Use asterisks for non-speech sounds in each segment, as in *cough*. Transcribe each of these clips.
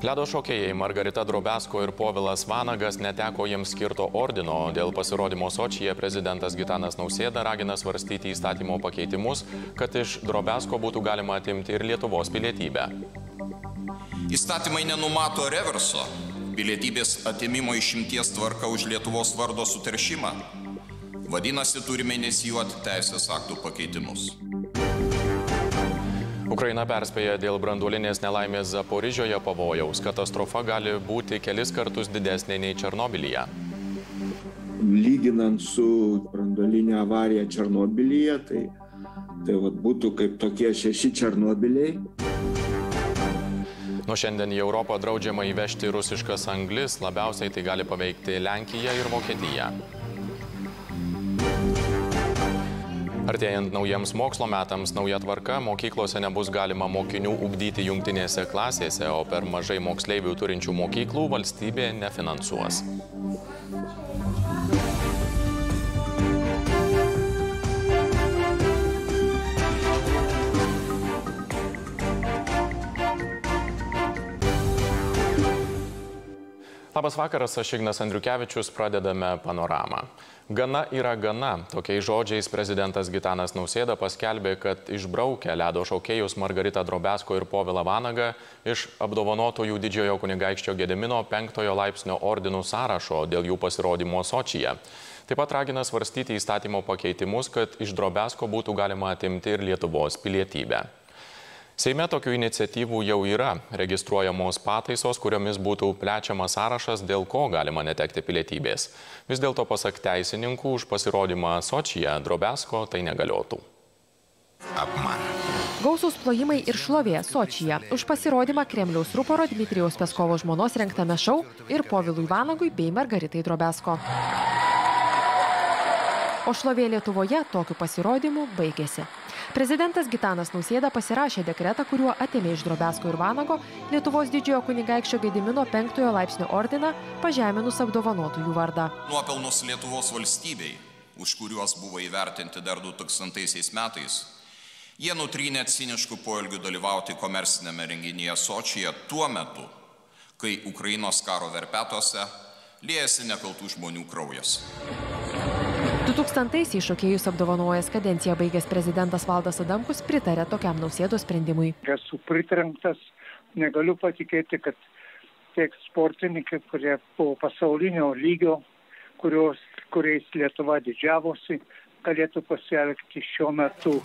Ledo šokėjai Margarita Drobesko ir Povilas Vanagas neteko jiems skirto ordino. Dėl pasirodymo Sočyje prezidentas Gitanas Nausėda ragina svarstyti įstatymo pakeitimus, kad iš Drobesko būtų galima atimti ir Lietuvos pilietybę. Įstatymai nenumato reverso pilietybės atimimo išimties tvarka už Lietuvos vardo suteršimą. Vadinasi, turime inicijuoti teisės aktų pakeitimus. Ukraina perspėja dėl branduolinės nelaimės Zaporižioje pavojaus. Katastrofa gali būti kelis kartus didesnė nei Černobilyje. Lyginant su branduolinė avarija Černobilyje, tai, tai vat, būtų kaip tokie šeši Černobiliai. Nuo šiandien į Europą draudžiama įvežti rusiškas anglis, labiausiai tai gali paveikti Lenkiją ir Vokietiją. Artėjant naujiems mokslo metams, nauja tvarka, mokyklose nebus galima mokinių ugdyti jungtinėse klasėse, o per mažai moksleivių turinčių mokyklų valstybė nefinansuos. Labas vakaras, aš Ignas Andriukevičius, pradedame panoramą. Gana yra gana. Tokiais žodžiais prezidentas Gitanas Nausėda paskelbė, kad išbraukia ledo šaukėjus Margarita Drobesko ir Povilą Vanagą iš apdovanotojų didžiojo kunigaikščio Gedemino penktojo laipsnio ordinų sąrašo dėl jų pasirodymo Sočyje. Taip pat ragina svarstyti įstatymo pakeitimus, kad iš Drobesko būtų galima atimti ir Lietuvos pilietybę. Seime tokių iniciatyvų jau yra registruojamos pataisos, kuriomis būtų plečiamas sąrašas, dėl ko galima netekti pilietybės. Vis dėlto pasak teisininkų už pasirodymą Sočyje Drobesko tai negaliotų. Apman. Gausus plojimai ir šlovė Sočyje už pasirodymą Kremliaus ruporo Dmitrijaus Peskovo žmonos renktame šau ir Povilui Vanagui bei Margaritai Drobesko. O šlovė Lietuvoje tokiu pasirodymu baigėsi. Prezidentas Gitanas Nausėda pasirašė dekretą, kuriuo atėmė iš Drobesko ir Vanago Lietuvos didžiojo kunigaikščio Gedimino penktojo laipsnio ordiną, pažeminus apdovanotųjų vardą. Nuopelnus Lietuvos valstybei, už kuriuos buvo įvertinti dar 2000 metais, jie nutrynė ciniškų poelgių dalyvauti komercinėme renginyje Sočyje tuo metu, kai Ukrainos karo verpetuose liejasi nekaltų žmonių kraujas. 2000-aisiais šokėjus apdovanojęs kadenciją baigęs prezidentas Valdas Adamkus pritarė tokiam nausėdos sprendimui. Esu pritrenktas, negaliu patikėti, kad tiek sportininkai, kurie buvo pasaulinio lygio, kurios, kuriais Lietuva didžiavosi, galėtų pasielgti šiuo metu.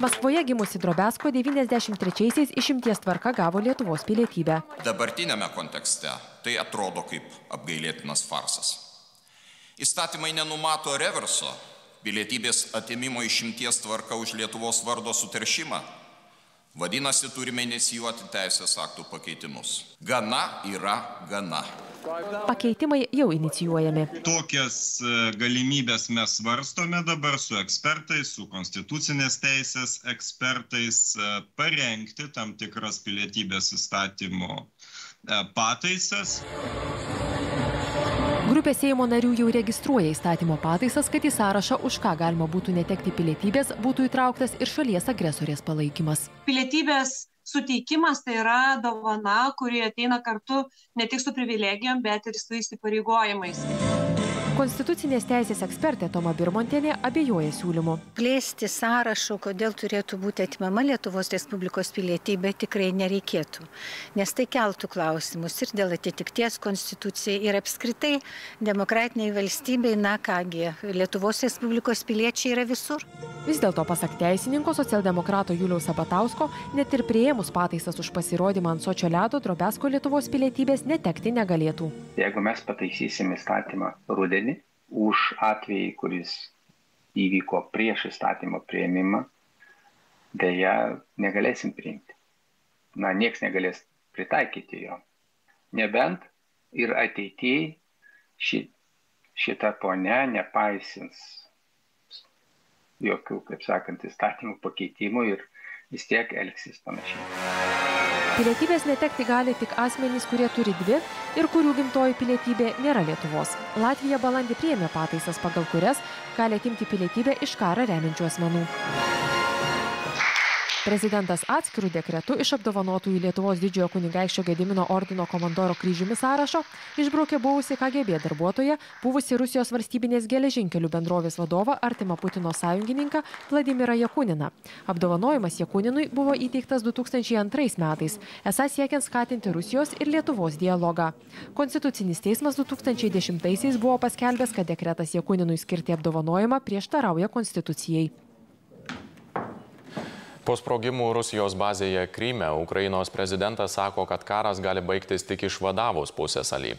Maskvoje gimusi Drobesko 93-aisiais išimties tvarka gavo Lietuvos pilietybę. Dabartinėme kontekste tai atrodo kaip apgailėtinas farsas. Įstatymai nenumato reverso pilietybės atimimo išimties tvarka už Lietuvos vardo suteršimą. Vadinasi, turime inicijuoti teisės aktų pakeitimus. Gana yra gana. Pakeitimai jau inicijuojami. Tokias galimybės mes svarstome dabar su ekspertais, su konstitucinės teisės ekspertais, parengti tam tikras pilietybės įstatymo pataisas. Grupė Seimo narių jau registruoja įstatymo pataisas, kad į sąrašą, už ką galima būtų netekti pilietybės, būtų įtrauktas ir šalies agresorės palaikymas. Pilietybės suteikimas tai yra dovana, kuri ateina kartu ne tik su privilegijom, bet ir su įsipareigojimais. Konstitucinės teisės ekspertė Toma Birmontienė abejoja siūlymu. Plėsti sąrašų, kodėl turėtų būti atimama Lietuvos Respublikos pilietybė, tikrai nereikėtų. Nes tai keltų klausimus ir dėl atitikties konstitucijai ir apskritai demokratiniai valstybei, na kągi, Lietuvos Respublikos piliečiai yra visur. Vis dėlto, pasak teisininko socialdemokrato Juliaus Abatausko, net ir prieimus pataisas už pasirodymą ant sočio ledo, Drobesko Lietuvos pilietybės netekti negalėtų. Jeigu mes pataisysim įstatymą rudenį, už atvejį, kuris įvyko prieš įstatymo prieimimą, dėja negalėsim priimti. Na, nieks negalės pritaikyti jo. Nebent ir ateityje ši, šita ponia nepaisins jokių, kaip sakant, įstatymų pakeitimų ir vis tiek elgsis panašiai. Pilietybės netekti gali tik asmenys, kurie turi dvi ir kurių gimtoji pilietybė nėra Lietuvos. Latvija balandį priėmė pataisas, pagal kurias gali atimti pilietybę iš karą remiančių asmenų. Prezidentas atskirų dekretų iš apdovanotųjų Lietuvos didžiojo kunigaikščio Gedimino ordino komandoro kryžiumi sąrašo išbraukė buvusi KGB darbuotoją, buvusi Rusijos valstybinės geležinkelių bendrovės vadovą artimą Putino sąjungininką Vladimirą Jakuniną. Apdovanojimas Jakuninui buvo įteiktas 2002 metais, esą siekiant skatinti Rusijos ir Lietuvos dialogą. Konstitucinis teismas 2010-aisiais buvo paskelbęs, kad dekretas Jakuninui skirti apdovanojimą prieštarauja Konstitucijai. Po sprogimų Rusijos bazėje Kryme Ukrainos prezidentas sako, kad karas gali baigtis tik išvadavus pusėsalį.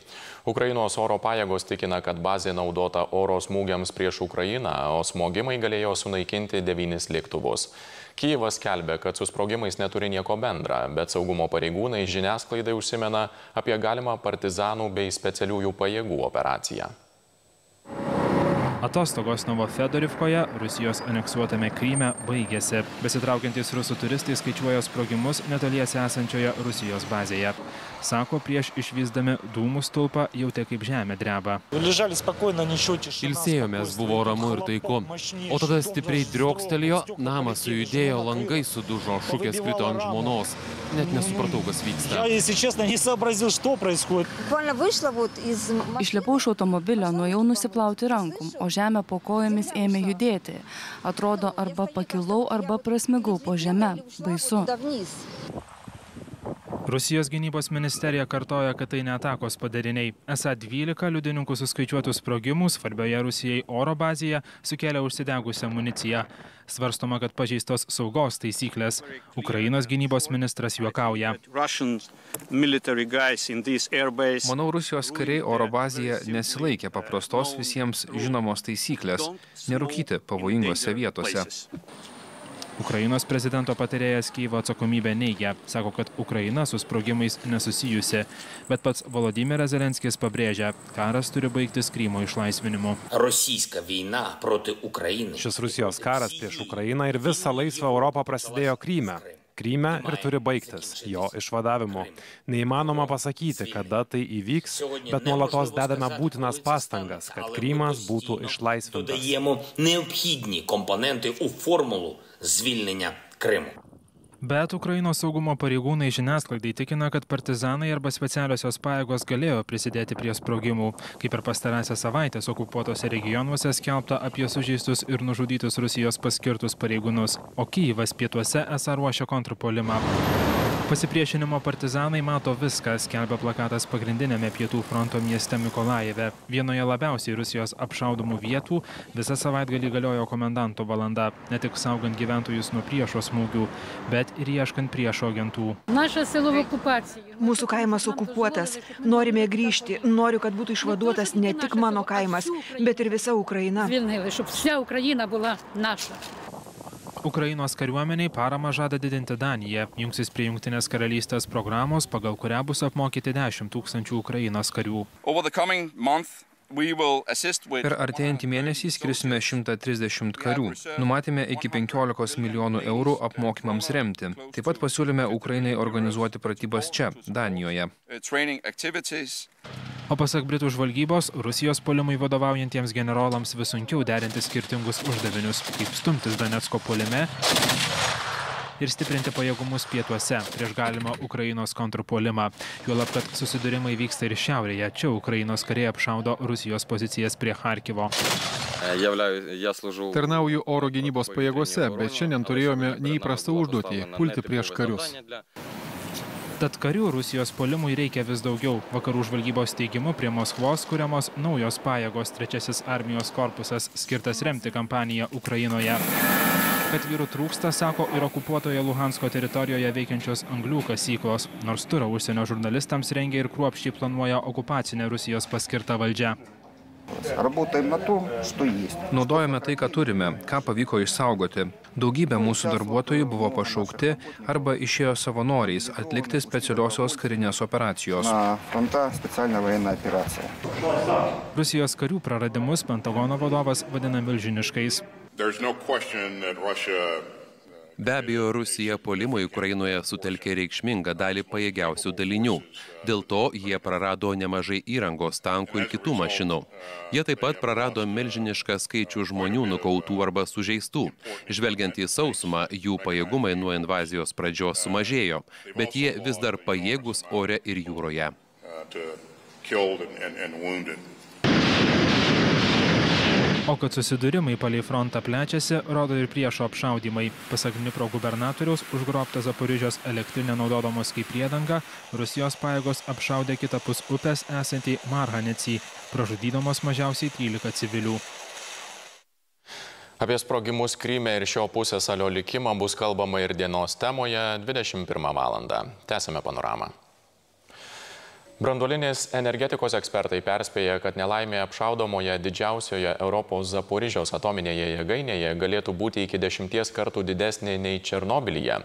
Ukrainos oro pajėgos tikina, kad bazė naudota oro smūgiams prieš Ukrainą, o smogimai galėjo sunaikinti devynis lėktuvus. Kyivas kelbė, kad su sprogimais neturi nieko bendra, bet saugumo pareigūnai žiniasklaidai užsimena apie galimą partizanų bei specialiųjų pajėgų operaciją. Atostogos Novofedorivkoje, Rusijos aneksuotame Kryme, baigėsi. Besitraukiantys rusų turistai skaičiuoja sprogimus netoliese esančioje Rusijos bazėje. Sako, prieš išvysdami dūmų stulpą jautė kaip žemė dreba. Ilsėjomės, buvo ramu ir taiku. O tada stipriai driokstelėjo, namas sujudėjo, langai sudužo, šukės krito ant žmonos. Net nesupratau, kas vyksta. Išlipau iš automobilio, nuėjau nusiplauti rankom, o žemė po kojomis ėmė judėti. Atrodo, arba pakilau, arba prasmigau po žemę. Baisu. Rusijos gynybos ministerija kartoja, kad tai netakos padariniai. Esą 12 liudininkų suskaičiuotų sprogimų svarbioje Rusijai oro bazėje sukėlė užsidegusią municiją. Svarstoma, kad pažeistos saugos taisyklės. Ukrainos gynybos ministras juokauja. Manau, Rusijos kariai oro bazėje nesilaikė paprastos visiems žinomos taisyklės - nerūkyti pavojingose vietose. Ukrainos prezidento patarėjas Kyivo atsakomybę neigia. Sako, kad Ukraina su sprogimais nesusijusi. Bet pats Volodymyras Zelenskis pabrėžia, karas turi baigtis Krymo išlaisvinimu. Šis Rusijos karas prieš Ukrainą ir visą laisvą Europą prasidėjo Kryme. Kryme ir turi baigtis jo išvadavimu. Neįmanoma pasakyti, kada tai įvyks, bet nuolatos dedame būtinas pastangas, kad Krymas būtų išlaisvintas звільнення Криму. Bet Ukrainos saugumo pareigūnai žiniasklaidai tikina, kad partizanai arba specialiosios pajėgos galėjo prisidėti prie sprogimų, kaip per pastarąsią savaitę okupuotose regionuose skelbta apie sužeistus ir nužudytus Rusijos paskirtus pareigūnus, o Kyivas pietuose esą ruošia kontrpolimą. Pasipriešinimo partizanai mato viską, skelbia plakatas pagrindinėme pietų fronto mieste Mikolajeve. Vienoje labiausiai Rusijos apšaudomų vietų visą savaitgalį galiojo komendanto valanda, ne tik saugant gyventojus nuo priešo smūgių, bet ir ieškant priešo agentų. Mūsų kaimas okupuotas. Norime grįžti. Noriu, kad būtų išvaduotas ne tik mano kaimas, bet ir visa Ukraina. Ukrainos kariuomeniai paramą žada didinti Danija. Jungsis prie Junktinės karalystės programos, pagal kurią bus apmokyti 10 tūkstančių Ukrainos karių. Per artėjantį mėnesį skirsime 130 karių. Numatėme iki 15 milijonų eurų apmokymams remti. Taip pat pasiūlėme Ukrainai organizuoti pratybas čia, Danijoje. O pasak Britų žvalgybos, Rusijos polimui vadovaujantiems generolams vis sunkiau derinti skirtingus uždavinius, kaip stumtis Donetsko polime ir stiprinti pajėgumus pietuose prieš galimą Ukrainos kontrpuolimą. Juolab, kad susidūrimai vyksta ir šiaurėje. Čia Ukrainos kariai apšaudo Rusijos pozicijas prie Harkivo. Tarnauju oro gynybos pajėgose, bet šiandien turėjome neįprastą užduotį - pulti prieš karius. Tad karių Rusijos polimui reikia vis daugiau. Vakarų žvalgybos teigimu prie Maskvos kuriamos naujos pajėgos trečiasis armijos korpusas skirtas remti kampaniją Ukrainoje. Kad vyrų trūksta, sako ir okupuotoje Luhansko teritorijoje veikiančios anglių kasyklos, nors turą užsienio žurnalistams rengia ir kruopščiai planuoja okupacinė Rusijos paskirta valdžia. Naudojame tai, ką turime, ką pavyko išsaugoti. Daugybė mūsų darbuotojų buvo pašaukti arba išėjo savanoriais atlikti specialiosios karinės operacijos. Rusijos karių praradimus Pentagono vadovas vadina milžiniškais. Be abejo, Rusija puolimui Ukrainoje sutelkė reikšmingą dalį pajėgiausių dalinių. Dėl to jie prarado nemažai įrangos, tankų ir kitų mašinų. Jie taip pat prarado milžinišką skaičių žmonių nukautų arba sužeistų. Žvelgiant į sausumą, jų pajėgumai nuo invazijos pradžios sumažėjo, bet jie vis dar pajėgus ore ir jūroje. O kad susidūrimai palei frontą plečiasi, rodo ir priešo apšaudymai. Pasak Dnipro gubernatoriaus, užgrobtą Zaporižios elektrinę naudodamos kaip priedanga, Rusijos pajėgos apšaudė kitapus upės esantį Marhanecį, pražudydamos mažiausiai 13 civilių. Apie sprogimus Kryme ir šio pusėsalio likimą bus kalbama ir dienos temoje 21 val. Tęsime panoramą. Branduolinės energetikos ekspertai perspėja, kad nelaimė apšaudomoje didžiausioje Europos Zaporižiaus atominėje jėgainėje galėtų būti iki dešimties kartų didesnė nei Černobilyje.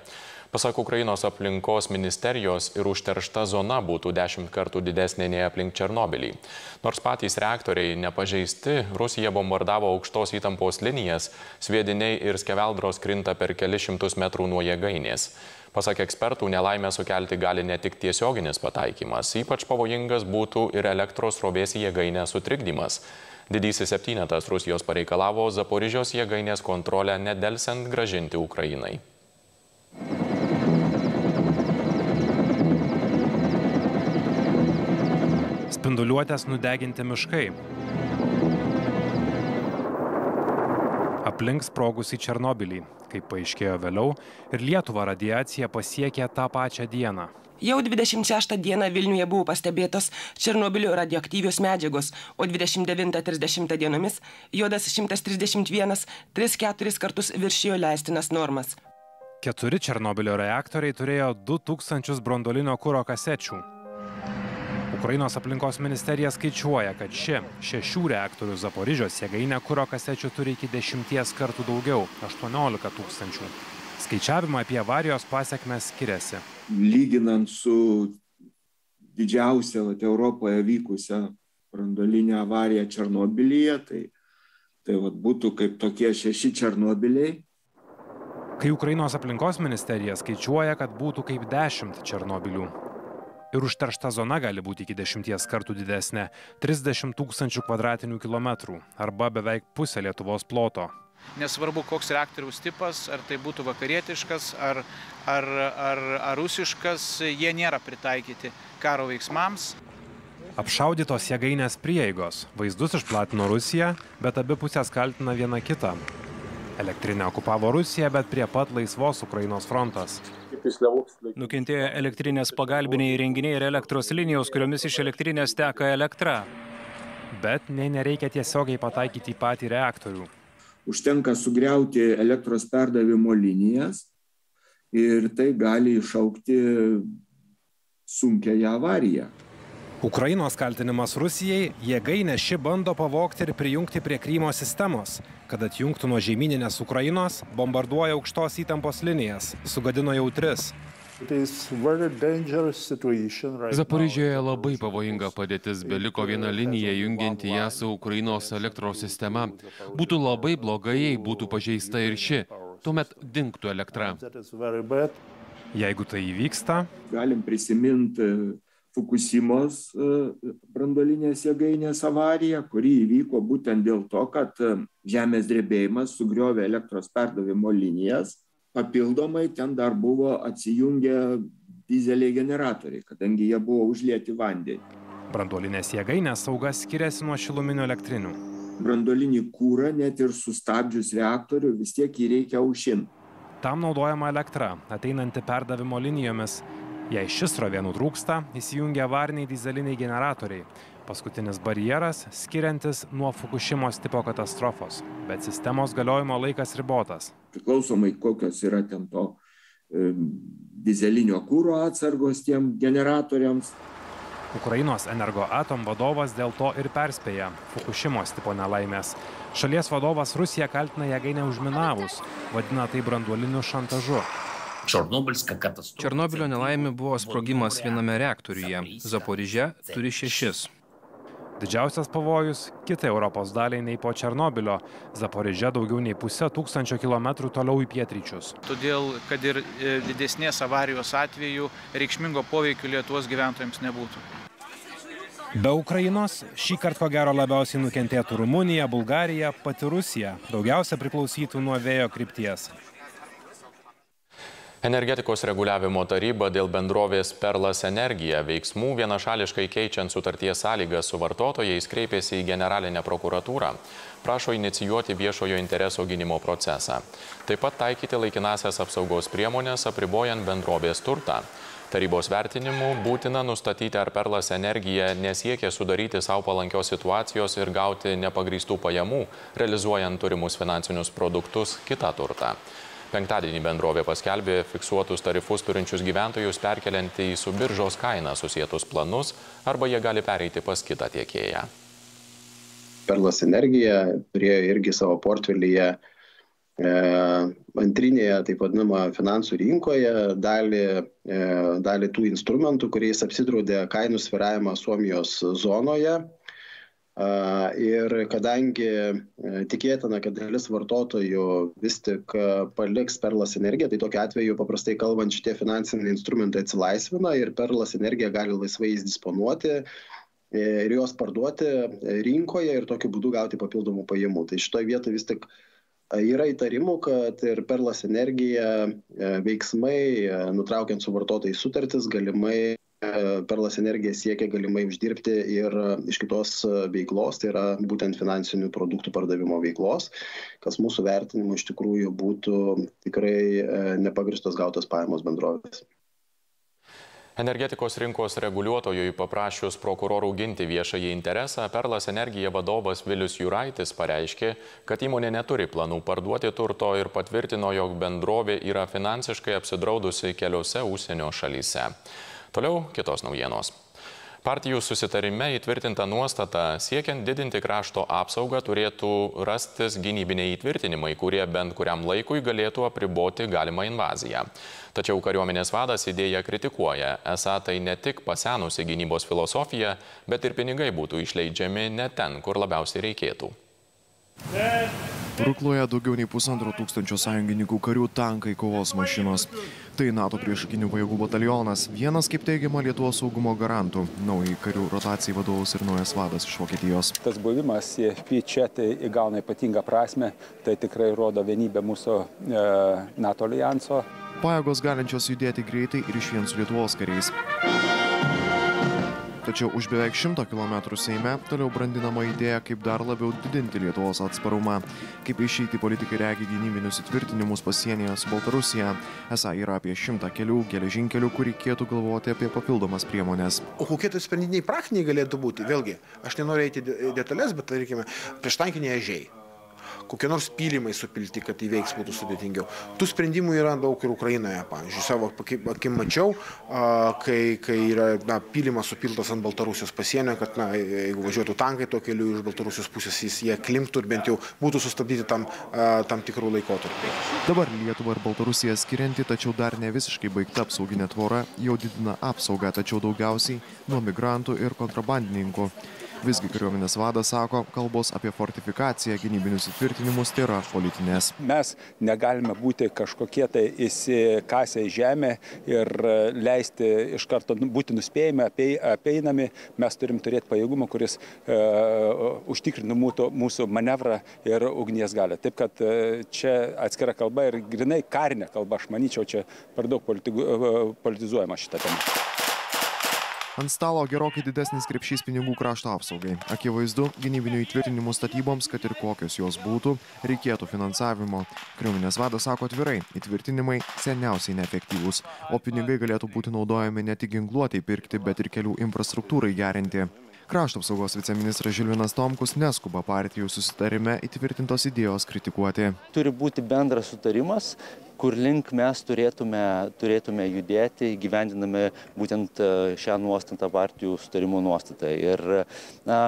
Pasak Ukrainos aplinkos ministerijos ir užteršta zona būtų dešimt kartų didesnė nei aplink Černobilį. Nors patys reaktoriai nepažeisti, Rusija bombardavo aukštos įtampos linijas, sviediniai ir skeveldros krinta per kelius šimtus metrų nuo jėgainės. Pasak ekspertų, nelaimę sukelti gali ne tik tiesioginis pataikymas, ypač pavojingas būtų ir elektros rovės jėgainė sutrikdymas. Didysis septynetas Rusijos pareikalavo Zaporižios jėgainės kontrolę nedelsiant gražinti Ukrainai. Spinduliuotės nudeginti miškai. Aplink sprogus į Černobilį kaip paaiškėjo vėliau, ir Lietuvą radiacija pasiekė tą pačią dieną. Jau 26 dieną Vilniuje buvo pastebėtos Černobilio radioaktyvios medžiagos, o 29-30 dienomis jodas 131 3-4 kartus viršijo leistinas normas. Keturi Černobilio reaktoriai turėjo 2000 brandolinio kūro kasečių. Ukrainos aplinkos ministerija skaičiuoja, kad ši šešių reaktorių Zaporižios jėgainė kūro kasečių turi iki dešimties kartų daugiau - 18 tūkstančių. Skaičiavimai apie avarijos pasiekmes skiriasi. Lyginant su didžiausia vat, Europoje vykusią brandolinę avariją Černobilyje, tai, tai vat, būtų kaip tokie šeši Černobiliai. Kai Ukrainos aplinkos ministerija skaičiuoja, kad būtų kaip dešimt Černobilių ir užteršta zona gali būti iki dešimties kartų didesnė - 30 tūkstančių kvadratinių kilometrų arba beveik pusė Lietuvos ploto. Nesvarbu, koks reaktoriaus tipas, ar tai būtų vakarietiškas, ar, ar, ar, ar rusiškas, jie nėra pritaikyti karo veiksmams. Apšaudytos jėgainės prieigos. Vaizdus išplatino Rusija, bet abi pusės kaltina viena kitą. Elektrinę okupavo Rusija, bet prie pat laisvos Ukrainos frontas. Nukentėjo elektrinės pagalbiniai įrenginiai ir elektros linijos, kuriomis iš elektrinės teka elektra. Bet nei nereikia tiesiogiai pataikyti į patį reaktorių. Užtenka sugriauti elektros perdavimo linijas ir tai gali išaukti sunkiąją avariją. Ukrainos kaltinimas Rusijai jėgainę ši bando pavogti ir prijungti prie Krymo sistemos, kad atjungtų nuo žemyninės Ukrainos, bombarduoja aukštos įtampos linijas, sugadino jau tris. Zaporižijoje labai pavojinga padėtis, beliko viena linija jungianti ją su Ukrainos elektros sistema. Būtų labai blogai, jei būtų pažeista ir ši. Tuomet dinktų elektra. Jeigu tai įvyksta, galim prisiminti Fukusimos e, brandolinės jėgainės avarija, kuri įvyko būtent dėl to, kad e, žemės drebėjimas sugriovė elektros perdavimo linijas. Papildomai ten dar buvo atsijungę dizeliai generatoriai, kadangi jie buvo užlieti vandenį. Brandolinės jėgainės sauga skiriasi nuo šiluminių elektrinių. Brandolinį kūrą net ir sustabdžius reaktorių vis tiek jį reikia aušinti. Tam naudojama elektra, ateinanti perdavimo linijomis Jei šis srovė nutrūksta, įsijungia avariniai dizeliniai generatoriai. Paskutinis barjeras skiriantis nuo Fukushimos tipo katastrofos, bet sistemos galiojimo laikas ribotas. Priklausomai kokios yra ten to e, dizelinio kūro atsargos tiem generatoriams. Ukrainos energoatom vadovas dėl to ir perspėja Fukushimos tipo nelaimės. Šalies vadovas Rusija kaltina jėgainę užminavus, vadina tai branduoliniu šantažu. Černobilio nelaimė buvo sprogimas viename reaktoriuje. Zaporižė turi šešis. Didžiausias pavojus - kitai Europos daliai nei po Černobilio. Zaporižė daugiau nei pusę tūkstančio kilometrų toliau į pietryčius. Todėl, kad ir e, didesnės avarijos atveju reikšmingo poveikio Lietuvos gyventojams nebūtų. Be Ukrainos šį kartą ko gero labiausiai nukentėtų Rumunija, Bulgarija, pati Rusija. Daugiausia priklausytų nuo vėjo krypties. Energetikos reguliavimo taryba dėl bendrovės Perlas Energija veiksmų vienašališkai keičiant sutarties sąlygas su vartotojais kreipėsi į generalinę prokuratūrą. Prašo inicijuoti viešojo intereso gynimo procesą. Taip pat taikyti laikinasias apsaugos priemonės apribojant bendrovės turtą. Tarybos vertinimu būtina nustatyti, ar Perlas Energija nesiekia sudaryti savo palankios situacijos ir gauti nepagrįstų pajamų, realizuojant turimus finansinius produktus kitą turtą. Penktadienį bendrovė paskelbė fiksuotus tarifus turinčius gyventojus perkelianti į su biržos kaina susijętus planus arba jie gali pereiti pas kitą tiekėją. Perlas Energija turėjo irgi savo portfelyje e, antrinėje, taip vadinama, finansų rinkoje dalį, e, dalį tų instrumentų, kuriais apsidraudė kainų sviravimą Suomijos zonoje Ir kadangi e, tikėtina, kad dalis vartotojų vis tik e, paliks perlas energiją, tai tokiu atveju paprastai kalbant šitie finansiniai instrumentai atsilaisvina ir perlas energija gali laisvai jais disponuoti e, ir juos parduoti rinkoje ir tokiu būdu gauti papildomų pajamų. Tai šitoje vietoje vis tik yra įtarimų, kad ir perlas energija veiksmai, nutraukiant su vartotojais sutartis, galimai Perlas energija siekia galimai uždirbti ir iš kitos veiklos, tai yra būtent finansinių produktų pardavimo veiklos, kas mūsų vertinimu iš tikrųjų būtų tikrai e, nepagristos gautos pajamos bendrovės. Energetikos rinkos reguliuotojui paprašius prokurorų ginti viešąjį interesą, Perlas energija vadovas Vilius Juraitis pareiškė, kad įmonė neturi planų parduoti turto ir patvirtino, jog bendrovė yra finansiškai apsidraudusi keliose užsienio šalyse. Toliau kitos naujienos. Partijų susitarime įtvirtinta nuostata siekiant didinti krašto apsaugą turėtų rastis gynybiniai įtvirtinimai, kurie bent kuriam laikui galėtų apriboti galimą invaziją. Tačiau kariuomenės vadas idėją kritikuoja, esą tai ne tik pasenusi gynybos filosofija, bet ir pinigai būtų išleidžiami ne ten, kur labiausiai reikėtų. Rukloje daugiau nei pusantro tūkstančio sąjungininkų karių tankai kovos mašinos. Tai NATO priešakinių pajėgų batalionas, vienas, kaip teigiama, Lietuvos saugumo garantų. Naujai karių rotacijai vadovaus ir naujas vadas iš Vokietijos. Tas buvimas čia tai įgauna ypatingą prasme, tai tikrai rodo vienybę mūsų e, NATO alijanso. Pajėgos galinčios judėti greitai ir iš vien su Lietuvos kariais. Tačiau už beveik šimto kilometrų Seime toliau brandinama idėja, kaip dar labiau didinti Lietuvos atsparumą. Kaip išeiti politikai regi gynybinius įtvirtinimus pasienyje su Baltarusija. Esą yra apie šimtą kelių, geležinkelių, kur reikėtų galvoti apie papildomas priemonės. O kokie tai sprendiniai praktiniai galėtų būti? Vėlgi, aš nenoriu eiti detalės, bet tarkime, prieštankiniai ežiai kokie nors pylimai supilti, kad įveiks būtų sudėtingiau. Tų sprendimų yra daug ir Ukrainoje. Pavyzdžiui, savo akim mačiau, kai, kai yra na, pylimas supiltas ant Baltarusijos pasienio, kad na, jeigu važiuotų tankai to keliu iš Baltarusijos pusės, jis jie klimtų ir bent jau būtų sustabdyti tam, tam tikrų laikotarpį. Dabar Lietuva ir Baltarusija skirianti, tačiau dar ne visiškai baigta apsauginė tvora, jau didina apsaugą, tačiau daugiausiai nuo migrantų ir kontrabandininkų. Visgi kariuomenės vadas sako, kalbos apie fortifikaciją, gynybinius įtvirtinimus tai yra politinės. Mes negalime būti kažkokie tai įsikasę į žemę ir leisti iš karto būti nuspėjami, apeinami. Mes turim turėti pajėgumą, kuris e, užtikrintų mūsų, mūsų manevrą ir ugnies galę. Taip kad e, čia atskira kalba ir grinai karinė kalba, aš manyčiau, čia per daug politizuojama šitą temą. Ant stalo gerokai didesnis krepšys pinigų krašto apsaugai. Akivaizdu, gynybinių įtvirtinimų statyboms, kad ir kokios jos būtų, reikėtų finansavimo. Kariuomenės vadas sako atvirai, įtvirtinimai seniausiai neefektyvūs, o pinigai galėtų būti naudojami ne tik ginkluotai pirkti, bet ir kelių infrastruktūrai gerinti. Krašto apsaugos viceministras Žilvinas Tomkus neskuba partijų susitarime įtvirtintos idėjos kritikuoti. Turi būti bendras sutarimas, kur link mes turėtume, turėtume judėti, gyvendinami būtent e, šią nuostatą partijų sutarimo nuostatą. Ir na,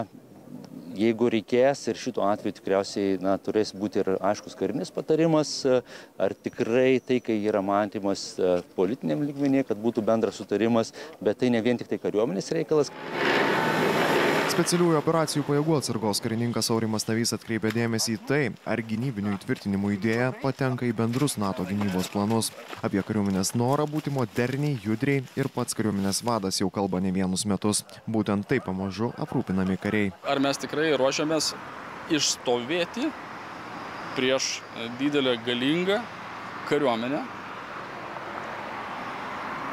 jeigu reikės ir šituo atveju tikriausiai na, turės būti ir aiškus karinis patarimas, e, ar tikrai tai, kai yra matymas e, politiniam lygmenį, kad būtų bendras sutarimas, bet tai ne vien tik tai kariuomenės reikalas. Specialiųjų operacijų pajėgų atsargos karininkas Aurimas Navys atkreipė dėmesį į tai, ar gynybinių įtvirtinimų idėja patenka į bendrus NATO gynybos planus. Apie kariuomenės norą būti moderniai, judriai ir pats kariuomenės vadas jau kalba ne vienus metus. Būtent taip pamažu aprūpinami kariai. Ar mes tikrai ruošiamės išstovėti prieš didelę galingą kariuomenę,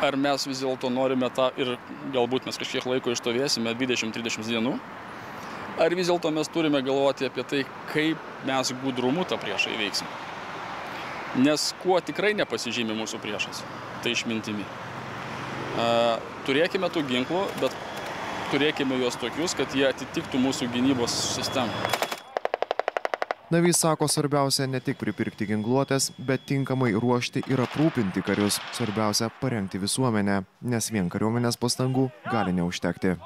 ar mes vis dėlto norime tą ir galbūt mes kažkiek laiko ištovėsime 20-30 dienų, ar vis dėlto mes turime galvoti apie tai, kaip mes gudrumu tą priešą įveiksim. Nes kuo tikrai nepasižymė mūsų priešas, tai išmintimi. Turėkime tų ginklų, bet turėkime juos tokius, kad jie atitiktų mūsų gynybos sistemą. Navys sako, svarbiausia ne tik pripirkti ginkluotės, bet tinkamai ruošti ir aprūpinti karius. Svarbiausia - parengti visuomenę, nes vien kariuomenės pastangų gali neužtekti.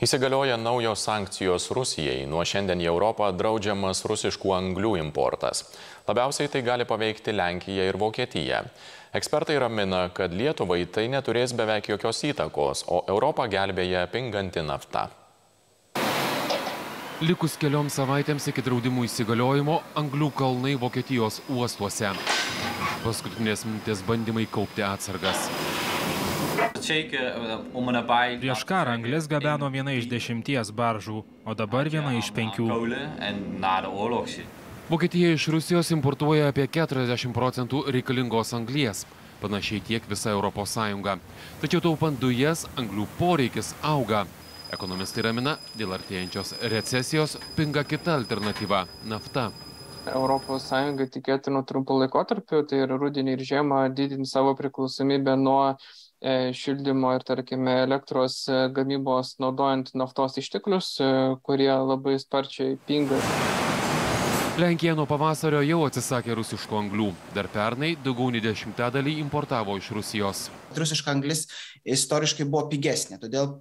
Įsigalioja naujos sankcijos Rusijai. Nuo šiandien į Europą draudžiamas rusiškų anglių importas. Labiausiai tai gali paveikti Lenkiją ir Vokietiją. Ekspertai ramina, kad Lietuvai tai neturės beveik jokios įtakos, o Europą gelbėja pinganti nafta. Likus kelioms savaitėms iki draudimų įsigaliojimo, anglių kalnai Vokietijos uostuose. Paskutinės minutės bandymai kaupti atsargas. Prieš karą anglis gabeno viena iš dešimties baržų, o dabar viena iš penkių. Vokietija iš Rusijos importuoja apie 40 procentų reikalingos anglies, panašiai tiek visa Europos Sąjunga. Tačiau taupant dujas, anglių poreikis auga. Ekonomistai ramina, dėl artėjančios recesijos pinga kita alternatyva - nafta. Europos Sąjunga tikėtina trumpo laikotarpiu, tai yra rudenį ir žiemą didinti savo priklausomybę nuo šildymo ir, tarkime, elektros gamybos naudojant naftos išteklius, kurie labai sparčiai pinga. Lenkija nuo pavasario jau atsisakė rusiškų anglių. Dar pernai daugiau nei dešimtadalį importavo iš Rusijos. Rusiška anglis istoriškai buvo pigesnė, todėl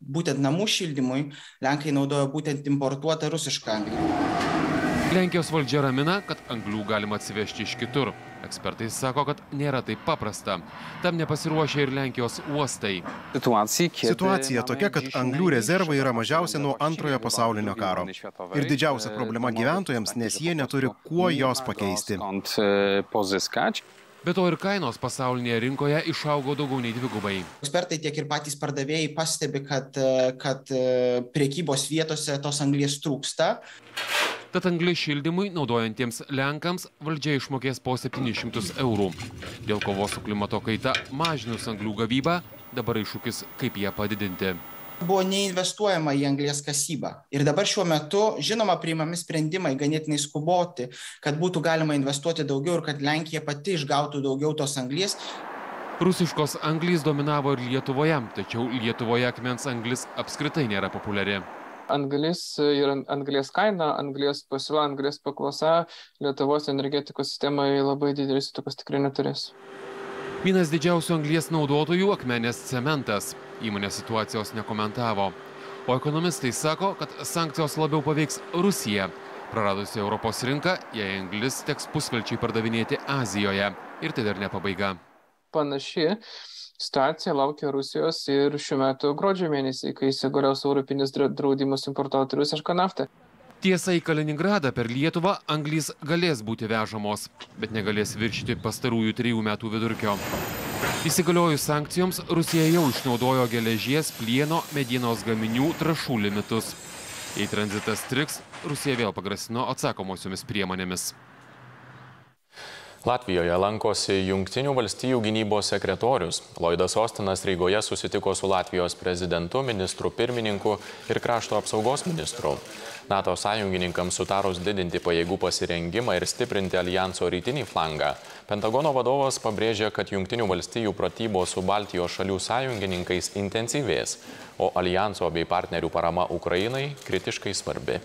būtent namų šildymui Lenkai naudojo būtent importuotą rusišką anglį. Lenkijos valdžia ramina, kad anglių galima atsivežti iš kitur. Ekspertai sako, kad nėra taip paprasta. Tam nepasiruošia ir Lenkijos uostai. Situacija tokia, kad anglių rezervai yra mažiausia nuo antrojo pasaulinio karo. Ir didžiausia problema gyventojams, nes jie neturi kuo jos pakeisti. Be to ir kainos pasaulinėje rinkoje išaugo daugiau nei dvigubai. Ekspertai tiek ir patys pardavėjai pastebi, kad, kad priekybos vietose tos anglies trūksta. Tad anglį šildymui naudojantiems Lenkams valdžia išmokės po 700 eurų. Dėl kovos su klimato kaita mažinus anglių gavybą, dabar iššūkis, kaip ją padidinti. Buvo neinvestuojama į anglės kasybą. Ir dabar šiuo metu, žinoma, priimami sprendimai ganėtinai skuboti, kad būtų galima investuoti daugiau ir kad Lenkija pati išgautų daugiau tos anglės. Rusiškos anglys dominavo ir Lietuvoje, tačiau Lietuvoje akmens anglis apskritai nėra populiari anglis ir anglies kaina, anglies pasiūla, anglies paklausa Lietuvos energetikos sistemai labai didelis įtakos tikrai neturės. Vienas didžiausių anglies naudotojų akmenės cementas. Įmonė situacijos nekomentavo. O ekonomistai sako, kad sankcijos labiau paveiks Rusiją. Praradusi Europos rinką, jei anglis teks pusvelčiai pardavinėti Azijoje. Ir tai dar ne pabaiga. Panaši situacija laukia Rusijos ir šiuo metu gruodžio mėnesį, kai įsigalios europinis draudimas importuoti rusišką naftą. Tiesa, į Kaliningradą per Lietuvą anglys galės būti vežamos, bet negalės viršyti pastarųjų trijų metų vidurkio. Įsigaliojus sankcijoms, Rusija jau išnaudojo geležies, plieno, medienos gaminių, trašų limitus. Jei tranzitas triks, Rusija vėl pagrasino atsakomosiomis priemonėmis. Latvijoje lankosi Junktinių valstijų gynybos sekretorius. Lloydas Ostinas Rygoje susitiko su Latvijos prezidentu, ministru pirmininku ir krašto apsaugos ministru. NATO sąjungininkams sutarus didinti pajėgų pasirengimą ir stiprinti alijanso rytinį flangą. Pentagono vadovas pabrėžė, kad Junktinių valstijų pratybos su Baltijos šalių sąjungininkais intensyvės, o alijanso bei partnerių parama Ukrainai kritiškai svarbi.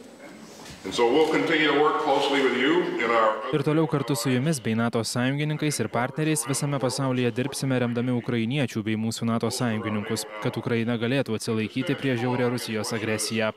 Ir toliau kartu su jumis bei NATO sąjungininkais ir partneriais visame pasaulyje dirbsime remdami ukrainiečių bei mūsų NATO sąjungininkus, kad Ukraina galėtų atsilaikyti prieš žiaurę Rusijos agresiją.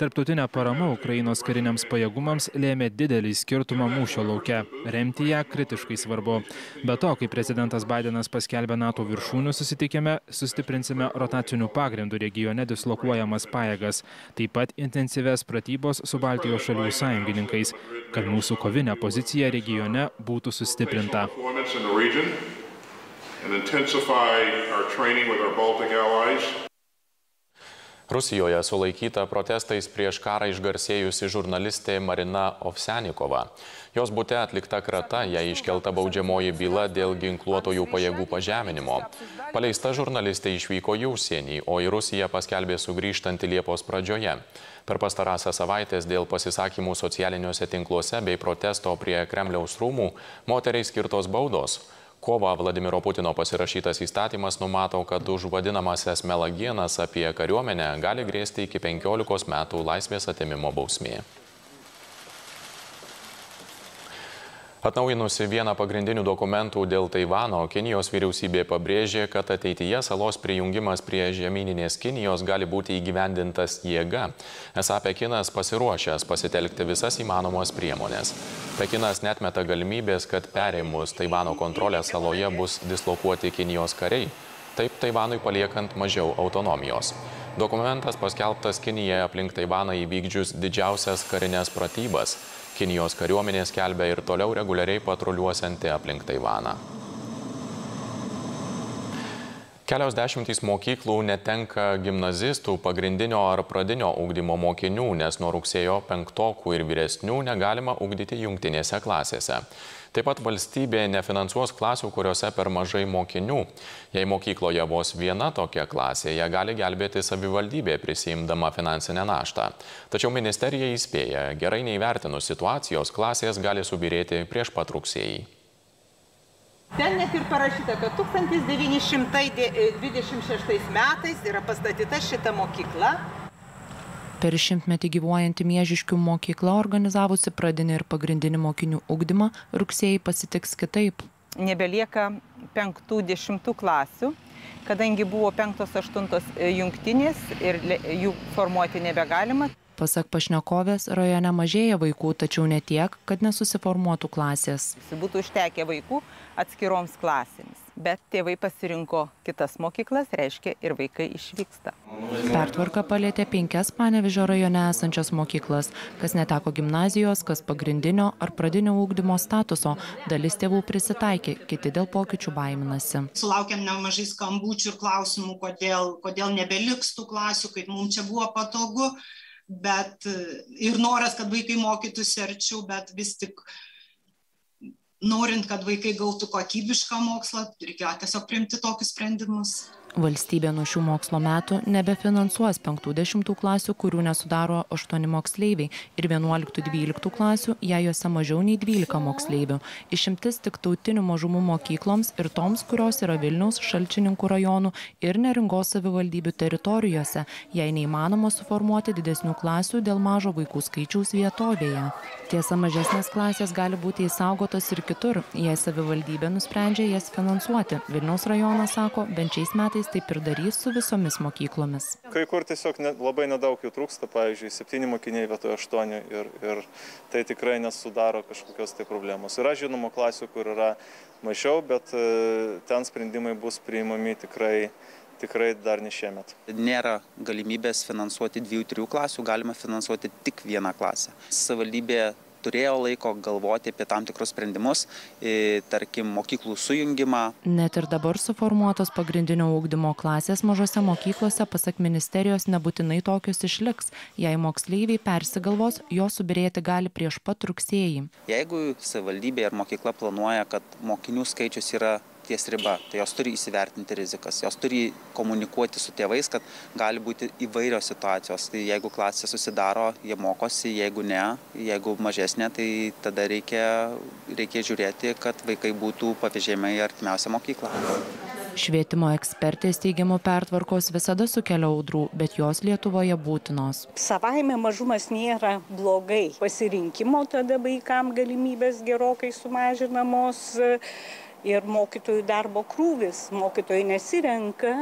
Tarptautinė parama Ukrainos kariniams pajėgumams lėmė didelį skirtumą mūšio lauke. Remti ją kritiškai svarbu. Be to, kai prezidentas Bidenas paskelbė NATO viršūnių susitikime, sustiprinsime rotacinių pagrindų regione dislokuojamas pajėgas. Taip pat intensyves pratybos su Baltijos šalių šalių sąjungininkais, kad mūsų kovinė pozicija regione būtų sustiprinta. Rusijoje sulaikyta protestais prieš karą išgarsėjusi žurnalistė Marina Ovsenikova. Jos būte atlikta krata, jai iškelta baudžiamoji byla dėl ginkluotojų pajėgų pažeminimo. Paleista žurnalistė išvyko į užsienį, o į Rusiją paskelbė sugrįžtanti Liepos pradžioje. Per pastarąsią savaitės dėl pasisakymų socialiniuose tinkluose bei protesto prie Kremliaus rūmų moteriai skirtos baudos. Kova Vladimiro Putino pasirašytas įstatymas numato, kad už vadinamasias melagienas apie kariuomenę gali grėsti iki 15 metų laisvės atimimo bausmė. Atnaujinusi vieną pagrindinių dokumentų dėl Taivano, Kinijos vyriausybė pabrėžė, kad ateityje salos prijungimas prie žemyninės Kinijos gali būti įgyvendintas jėga. Esą Pekinas pasiruošęs pasitelkti visas įmanomas priemonės. Pekinas netmeta galimybės, kad perėmus Taivano kontrolę saloje bus dislokuoti Kinijos kariai. Taip Taivanui paliekant mažiau autonomijos. Dokumentas paskelbtas Kinijai aplink Taivaną įvykdžius didžiausias karinės pratybas. Kinijos kariuomenė skelbia ir toliau reguliariai patruliuosianti aplink Taivaną. Kelios dešimtys mokyklų netenka gimnazistų, pagrindinio ar pradinio ugdymo mokinių, nes nuo rugsėjo penktokų ir vyresnių negalima ugdyti jungtinėse klasėse. Taip pat valstybė nefinansuos klasių, kuriuose per mažai mokinių. Jei mokykloje vos viena tokia klasė, ją gali gelbėti savivaldybė prisijimdama finansinę naštą. Tačiau ministerija įspėja, gerai neįvertinus situacijos, klasės gali subirėti prieš pat rugsėjį. Ten net ir parašyta, kad 1926 metais yra pastatyta šita mokykla Per šimtmetį gyvuojanti Miežiškių mokykla organizavusi pradinį ir pagrindinį mokinių ugdymą rugsėjai pasitiks kitaip. Nebelieka penktų dešimtų klasių, kadangi buvo penktos aštuntos e, jungtinės ir jų formuoti nebegalima. Pasak pašnekovės, rajone mažėja vaikų, tačiau ne tiek, kad nesusiformuotų klasės. Būtų užtekę vaikų atskiroms klasėms bet tėvai pasirinko kitas mokyklas, reiškia ir vaikai išvyksta. Pertvarka palėtė penkias Panevižio rajone esančias mokyklas, kas neteko gimnazijos, kas pagrindinio ar pradinio ūkdymo statuso. Dalis tėvų prisitaikė, kiti dėl pokyčių baiminasi. Sulaukėm nemažai skambučių ir klausimų, kodėl, kodėl nebeliks tų klasių, kaip mums čia buvo patogu, bet ir noras, kad vaikai mokytųsi arčiau, bet vis tik norint, kad vaikai gautų kokybišką mokslą, reikėjo tiesiog priimti tokius sprendimus. Valstybė nuo šių mokslo metų nebefinansuos 50 klasių, kurių nesudaro 8 moksleiviai ir 11-12 klasių, jei juose mažiau nei 12 moksleivių. Išimtis tik tautinių mažumų mokykloms ir toms, kurios yra Vilniaus, Šalčininkų rajonų ir neringos savivaldybių teritorijose, jei neįmanoma suformuoti didesnių klasių dėl mažo vaikų skaičiaus vietovėje. Tiesa, mažesnės klasės gali būti įsaugotos ir kitur, jei savivaldybė nusprendžia jas finansuoti. Vilniaus rajonas sako, bent šiais metais metais taip ir darys su visomis mokyklomis. Kai kur tiesiog ne, labai nedaug jų trūksta, pavyzdžiui, septyni mokiniai vietoje aštuonių ir, ir tai tikrai nesudaro kažkokios tai problemos. Yra žinoma klasių, kur yra mažiau, bet e, ten sprendimai bus priimami tikrai tikrai dar ne šiemet. Nėra galimybės finansuoti dviejų, trijų klasių, galima finansuoti tik vieną klasę. Savivaldybė turėjo laiko galvoti apie tam tikrus sprendimus, tarkim, mokyklų sujungimą. Net ir dabar suformuotos pagrindinio ūkdymo klasės mažose mokyklose, pasak ministerijos, nebūtinai tokios išliks. Jei moksleiviai persigalvos, jos subirėti gali prieš pat rugsėjį. Jeigu savivaldybė ir mokykla planuoja, kad mokinių skaičius yra ties riba. Tai jos turi įsivertinti rizikas. Jos turi komunikuoti su tėvais kad gali būti įvairios situacijos. Tai jeigu klasė susidaro jie mokosi jeigu ne jeigu mažesnė tai tada reikia reikia žiūrėti kad vaikai būtų pavežėjami į artimiausią mokyklą. Švietimo ekspertės teigiamų pertvarkos visada sukelia audrų, bet jos Lietuvoje būtinos. Savaime mažumas nėra blogai. Pasirinkimo tada vaikam galimybės gerokai sumažinamos ir mokytojų darbo krūvis. Mokytojai nesirenka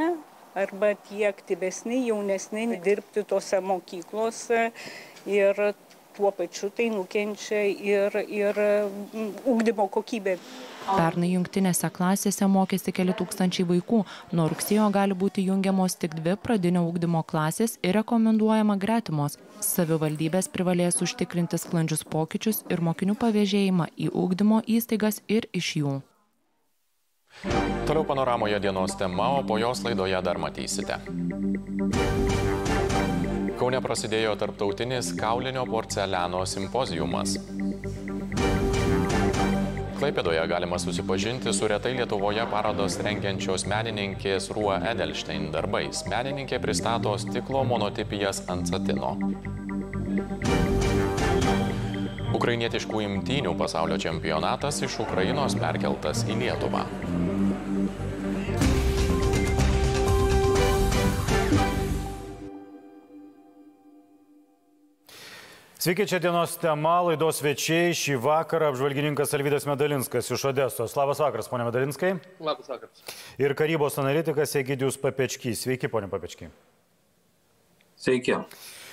arba tie aktyvesni, jaunesni dirbti tose mokyklose ir tuo pačiu tai nukenčia ir, ir ugdymo kokybė. Pernai jungtinėse klasėse mokėsi keli tūkstančiai vaikų. Nuo rugsėjo gali būti jungiamos tik dvi pradinio ugdymo klasės ir rekomenduojama gretimos. Savivaldybės privalės užtikrinti sklandžius pokyčius ir mokinių pavėžėjimą į ugdymo įstaigas ir iš jų. Toliau panoramoje dienos tema, o po jos laidoje dar matysite. Kaune prasidėjo tarptautinis kaulinio porceliano simpozijumas. Klaipėdoje galima susipažinti su retai Lietuvoje parodos rengiančios menininkės Ruo Edelstein darbais. Menininkė pristato stiklo monotipijas ant satino. Ukrainietiškų imtynių pasaulio čempionatas iš Ukrainos perkeltas į Lietuvą. Sveiki, čia dienos tema, laidos svečiai. Šį vakarą apžvalgininkas Alvydas Medalinskas iš Odesos. Labas vakaras, ponė Medalinskai. Labas vakaras. Ir karybos analitikas Egidijus Papečkys. Sveiki, ponė Papečky. Sveiki.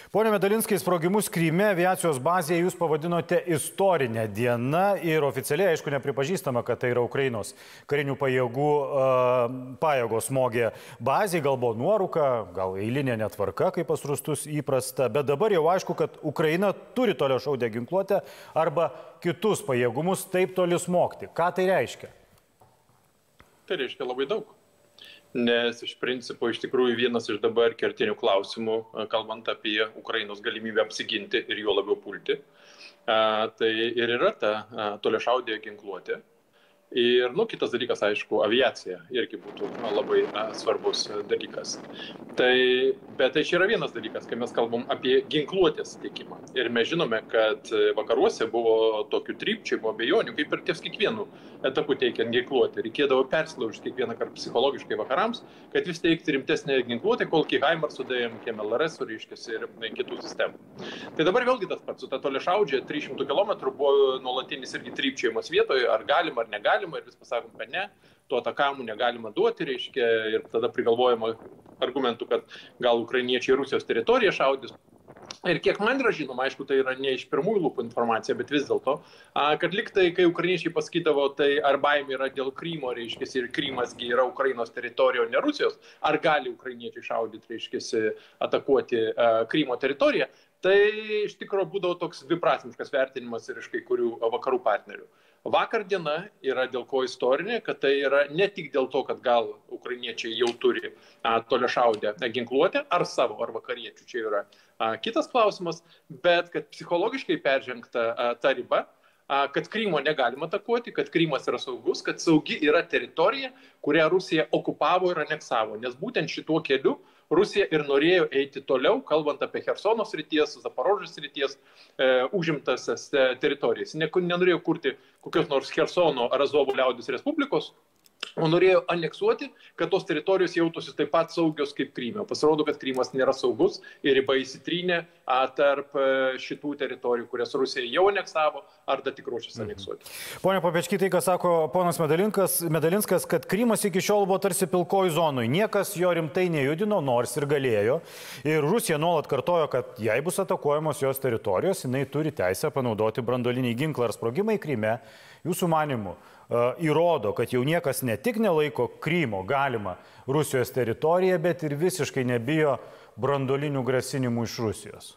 Pone Medalinskai, sprogimus Kryme aviacijos bazėje jūs pavadinote istorinę dieną ir oficialiai, aišku, nepripažįstama, kad tai yra Ukrainos karinių pajėgų uh, pajėgos smogė bazėje, gal buvo nuorūka, gal eilinė netvarka, kaip pas rustus įprasta, bet dabar jau aišku, kad Ukraina turi toliau šaudę ginkluotę arba kitus pajėgumus taip toli smogti. Ką tai reiškia? Tai reiškia labai daug nes iš principo iš tikrųjų vienas iš dabar kertinių klausimų, kalbant apie Ukrainos galimybę apsiginti ir juo labiau pulti, tai ir yra ta toliašaudė ginkluotė. Ir, nu, kitas dalykas, aišku, aviacija irgi būtų labai a, svarbus dalykas. Tai, bet tai čia yra vienas dalykas, kai mes kalbam apie ginkluotės tiekimą. Ir mes žinome, kad vakaruose buvo tokių trypčių, buvo bejonių, kaip ir ties kiekvienu etapu teikiant ginkluotę. Reikėdavo persilaužti kiekvieną kartą psichologiškai vakarams, kad vis teikti rimtesnę ginkluotę, kol Kihaimer sudėjom, KMLRS, reiškiasi ir kitų sistemų. Tai dabar vėlgi tas pats, su ta tolišaudžia 300 km buvo nuolatinis irgi trypčiojimas vietoje, ar galima, ar negalima galima ir vis pasakom, kad ne, to atakamų negalima duoti, reiškia, ir tada prigalvojama argumentų, kad gal ukrainiečiai Rusijos teritoriją šaudys. Ir kiek man yra žinoma, aišku, tai yra ne iš pirmųjų lūpų informacija, bet vis dėlto, kad liktai, kai ukrainiečiai pasakydavo, tai ar baimė yra dėl Krymo, reiškia, ir Krymasgi yra Ukrainos teritorija, o ne Rusijos, ar gali ukrainiečiai šaudyti, reiškia, atakuoti Krymo teritoriją, tai iš tikrųjų būdavo toks dviprasmiškas vertinimas ir iš kai kurių vakarų partnerių. Vakar diena yra dėl ko istorinė, kad tai yra ne tik dėl to, kad gal ukrainiečiai jau turi toliašaudę ginkluotę, ar savo, ar vakariečių, čia yra a, kitas klausimas, bet kad psichologiškai peržengta a, ta riba, a, kad Krymo negalima atakuoti, kad Krymas yra saugus, kad saugi yra teritorija, kurią Rusija okupavo ir aneksavo, nes būtent šituo keliu Rusija ir norėjo eiti toliau, kalbant apie Hersono srities, Zaporožės srities e, užimtasias e, teritorijas. Ne, nenorėjo kurti kokios nors Hersono ar Azovo liaudės Respublikos, o norėjo aneksuoti, kad tos teritorijos jautųsi taip pat saugios kaip Kryme. Pasirodo, kad Krymas nėra saugus ir riba įsitrynė tarp e, šitų teritorijų, kurias Rusija jau aneksavo ar dar tik ruošiasi mhm. aneksuoti. Pone Papečky, tai ką sako ponas Medalinskas, Medalinskas, kad Krymas iki šiol buvo tarsi pilkoji zonui. Niekas jo rimtai nejudino, nors ir galėjo. Ir Rusija nuolat kartojo, kad jei bus atakuojamos jos teritorijos, jinai turi teisę panaudoti brandolinį ginklą ar sprogimą į Kryme. Jūsų manimu, įrodo, kad jau niekas ne tik nelaiko Krymo galima Rusijos teritoriją, bet ir visiškai nebijo brandolinių grasinimų iš Rusijos.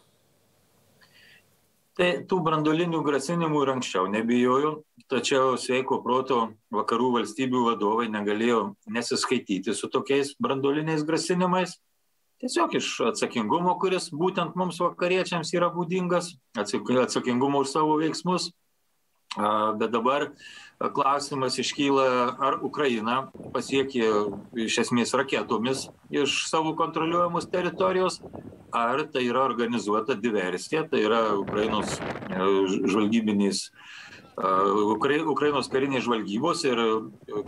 Tai tų brandolinių grasinimų ir anksčiau nebijojo, tačiau sveiko proto vakarų valstybių vadovai negalėjo nesiskaityti su tokiais brandoliniais grasinimais. Tiesiog iš atsakingumo, kuris būtent mums vakariečiams yra būdingas, atsakingumo už savo veiksmus. Bet dabar klausimas iškyla, ar Ukraina pasiekė iš esmės raketomis iš savo kontroliuojamos teritorijos, ar tai yra organizuota diversija, tai yra Ukrainos e, žvalgybiniais Ukrainos karinės žvalgybos ir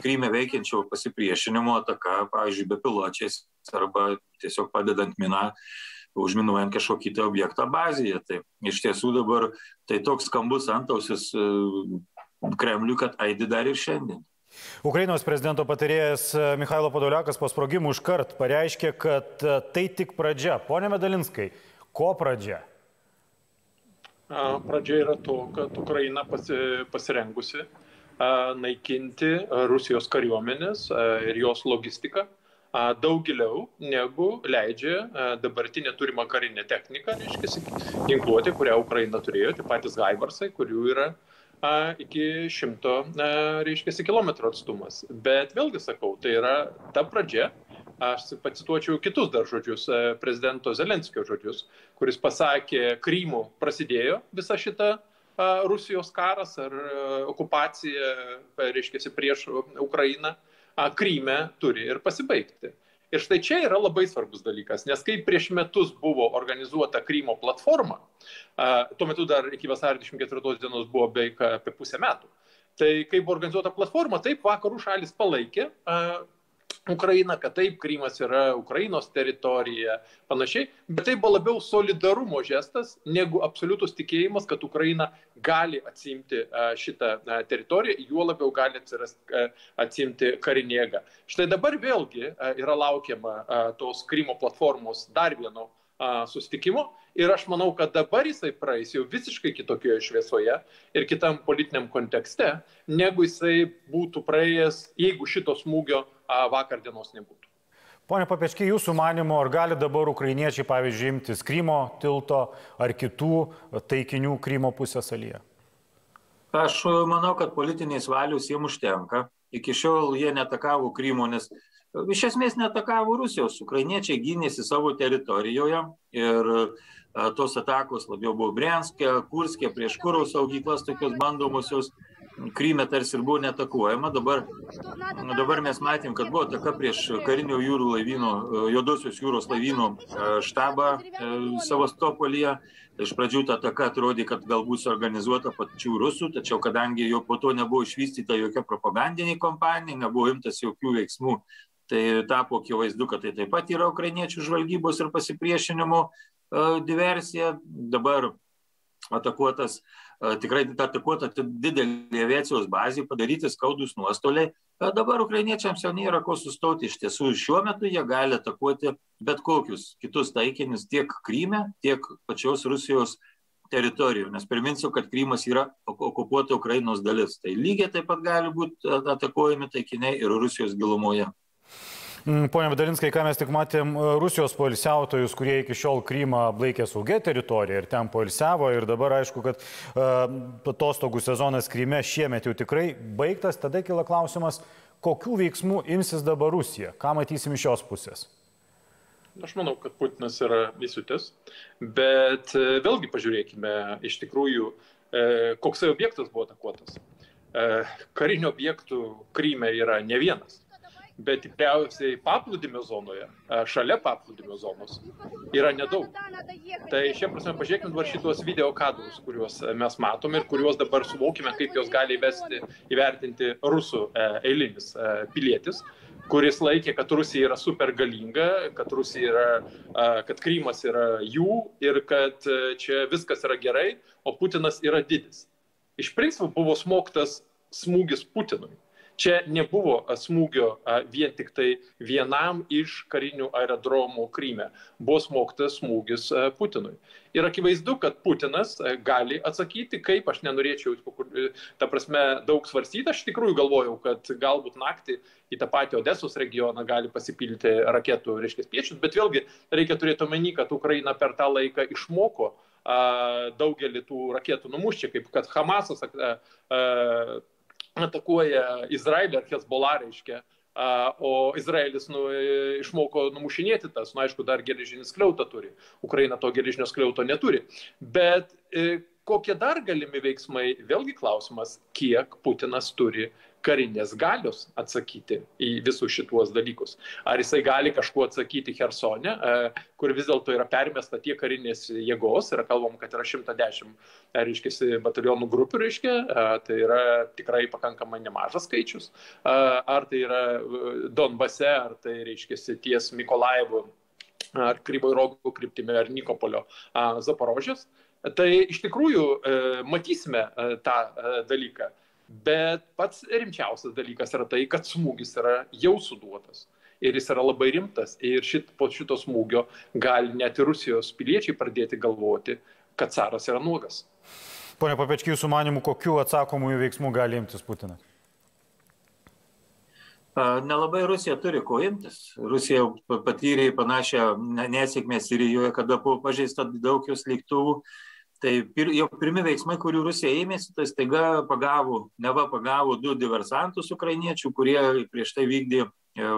Kryme veikiančio pasipriešinimo ataka, pavyzdžiui, bepiločiais arba tiesiog padedant miną, užminuojant kažkokį tai objektą bazėje. Tai iš tiesų dabar tai toks skambus antausis Kremliui, kad aidi dar ir šiandien. Ukrainos prezidento patarėjas Mikhailo Podoliakas po sprogimų iškart pareiškė, kad tai tik pradžia. Pone Medalinskai, ko pradžia? Pradžia yra to, kad Ukraina pasirengusi naikinti Rusijos kariuomenės ir jos logistiką daug giliau negu leidžia dabartinė turima karinė technika, reiškia, ginkluotė, kurią Ukraina turėjo, tai patys Gaibarsai, kurių yra iki šimto, reiškia, kilometrų atstumas. Bet vėlgi sakau, tai yra ta pradžia, aš pacituočiau kitus dar žodžius, prezidento Zelenskio žodžius, kuris pasakė, Krymų prasidėjo visa šita Rusijos karas ar okupacija, reiškia, prieš Ukrainą, Kryme turi ir pasibaigti. Ir štai čia yra labai svarbus dalykas, nes kai prieš metus buvo organizuota Krymo platforma, tuo metu dar iki vasario 24 dienos buvo beveik apie pusę metų, tai kai buvo organizuota platforma, taip vakarų šalis palaikė Ukraina, kad taip, Krymas yra Ukrainos teritorija, panašiai, bet tai buvo labiau solidarumo žestas negu absoliutus tikėjimas, kad Ukraina gali atsimti šitą teritoriją, juo labiau gali atsirasti atsimti karinį jėgą. Štai dabar vėlgi yra laukiama tos Krymo platformos dar vieno sustikimo ir aš manau, kad dabar jisai praeis jau visiškai kitokioje šviesoje ir kitam politiniam kontekste, negu jisai būtų praėjęs, jeigu šito smūgio vakar dienos nebūtų. Pone Papečkiai, jūsų manimo, ar gali dabar ukrainiečiai, pavyzdžiui, imtis Krymo tilto ar kitų taikinių Krymo pusės salyje? Aš manau, kad politinės valios jiems užtenka. Iki šiol jie netakavo Krymo, nes iš esmės netakavo Rusijos. Ukrainiečiai gynėsi savo teritorijoje ir tos atakos labiau buvo Brianskė, Kurskė, prieš kūro saugyklas tokios bandomosios. Kryme tarsi ir buvo netakuojama. Dabar, dabar mes matėm, kad buvo ataka prieš karinio jūrų laivyno, juodosios jūros laivyno štabą Savastopolyje. Iš pradžių ta ataka atrodė, kad galbūt suorganizuota pačių rusų, tačiau kadangi jo po to nebuvo išvystyta jokia propagandinė kompanija, nebuvo imtas jokių veiksmų tai tapo akivaizdu, kad tai taip pat yra ukrainiečių žvalgybos ir pasipriešinimo diversija. Dabar atakuotas, tikrai atakuota didelė aviacijos bazė, padaryti skaudus nuostoliai. Dabar ukrainiečiams jau nėra ko sustoti. Iš tiesų, šiuo metu jie gali atakuoti bet kokius kitus taikinius tiek Kryme, tiek pačios Rusijos teritorijų. Nes priminsiu, kad Krymas yra okupuota Ukrainos dalis. Tai lygiai taip pat gali būti atakuojami taikiniai ir Rusijos gilumoje. Pone Vidalinskai, ką mes tik matėm Rusijos poilsiautojus, kurie iki šiol Krymą laikė saugia teritorija ir ten poilsiavo. Ir dabar aišku, kad atostogų uh, sezonas Kryme šiemet jau tikrai baigtas, tada kila klausimas, kokių veiksmų imsis dabar Rusija, ką matysim iš šios pusės. Aš manau, kad Putinas yra įsiutęs, bet vėlgi pažiūrėkime iš tikrųjų, koksai objektas buvo atakuotas. Karinių objektų Kryme yra ne vienas bet tikriausiai paplūdimio zonoje, šalia paplūdimio zonos, yra nedaug. Tai šia prasme pažiūrėkime dabar šitos video kadrus, kuriuos mes matome ir kuriuos dabar suvokime, kaip jos gali įvesti, įvertinti rusų eilinis pilietis kuris laikė, kad Rusija yra super galinga, kad, Rusija yra, kad Krymas yra jų ir kad čia viskas yra gerai, o Putinas yra didis. Iš principo buvo smogtas smūgis Putinui. Čia nebuvo smūgio vien tik tai vienam iš karinių aerodromų Kryme. Buvo smogtas smūgis Putinui. Ir akivaizdu, kad Putinas gali atsakyti, kaip aš nenorėčiau, ta prasme, daug svarstyti. Aš tikrųjų galvojau, kad galbūt naktį į tą patį Odesos regioną gali pasipilti raketų, reiškia, spiečius, bet vėlgi reikia turėti omeny, kad Ukraina per tą laiką išmoko daugelį tų raketų numušti, kaip kad Hamasas atakuoja Izraelį ar Hezbollah reiškia, o Izraelis nu, išmoko numušinėti tas, nu aišku, dar geležinis skliautą turi, Ukraina to geležinio skliauto neturi. Bet kokie dar galimi veiksmai? Vėlgi klausimas kiek putinas turi karinės galios atsakyti į visus šituos dalykus. Ar jisai gali kažkuo atsakyti Hersone, kur vis dėlto yra permesta tiek karinės jėgos, yra kalbam, kad yra 110, reiškia, batalionų grupių, reiškia, tai yra tikrai pakankamai nemažas skaičius. Ar tai yra Donbase, ar tai, reiškia, ties Mikolaivu, ar Krymo ir Rogų kryptimi, ar Nikopolio Zaporožės. Tai iš tikrųjų matysime tą dalyką. Bet pats rimčiausias dalykas yra tai, kad smūgis yra jau suduotas. Ir jis yra labai rimtas. Ir šit, po šito smūgio gali net ir Rusijos piliečiai pradėti galvoti, kad caras yra nuogas. Pone Papečkiai, jūsų manimų, kokiu atsakomųjų veiksmų gali imtis Putinas? Nelabai Rusija turi ko imtis. Rusija patyrė panašią nesėkmę Sirijoje, kada buvo pažeista daug jos lėktuvų. Tai pir, jau pirmi veiksmai, kurių Rusija ėmėsi, tai staiga pagavo, neva pagavo du diversantus ukrainiečių, kurie prieš tai vykdė e,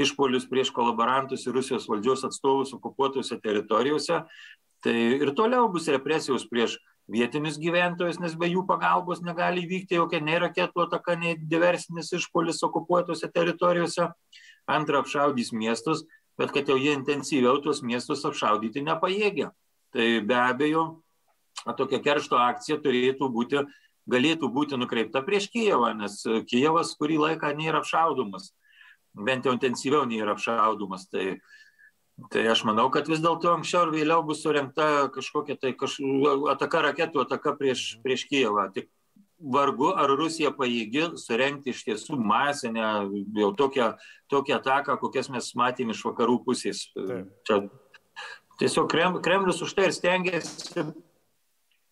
išpolius prieš kolaborantus ir Rusijos valdžios atstovus okupuotose teritorijose. Tai ir toliau bus represijos prieš vietinius gyventojus, nes be jų pagalbos negali vykti jokia nei raketų ataka, nei diversinis išpolis okupuotose teritorijose. Antra, apšaudys miestus, bet kad jau jie intensyviau tuos miestus apšaudyti nepajėgia. Tai be abejo, tokia keršto akcija turėtų būti, galėtų būti nukreipta prieš Kijevą, nes Kijevas kurį laiką nėra apšaudomas, bent jau intensyviau nėra apšaudomas. Tai, tai aš manau, kad vis dėlto anksčiau ar vėliau bus surinkta kažkokia tai kaž... ataka raketų, ataka prieš, prieš Kijevą. Tik vargu ar Rusija pajėgi surenkti iš tiesų masinę, jau tokią, tokią ataką, kokias mes matėme iš vakarų pusės. Taip. Čia, tiesiog Kremlius už tai ir stengiasi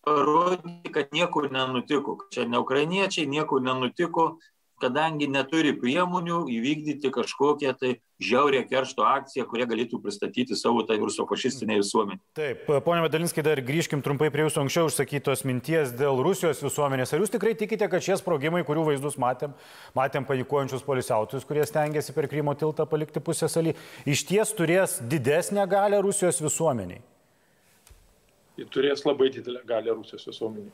parodyti, kad nieko nenutiko. Čia ne ukrainiečiai, nieko nenutiko, kadangi neturi priemonių įvykdyti kažkokią tai žiaurę keršto akciją, kurią galėtų pristatyti savo tai rusofašistiniai visuomeniai. Taip, ponia Medalinskai, dar grįžkim trumpai prie jūsų anksčiau užsakytos minties dėl Rusijos visuomenės. Ar jūs tikrai tikite, kad šie sprogimai, kurių vaizdus matėm, matėm panikuojančius polisiautojus, kurie stengiasi per Krymo tiltą palikti pusę salį, iš ties turės didesnę galę Rusijos visuomeniai? Turės labai didelę galę Rusijos visuomeniai.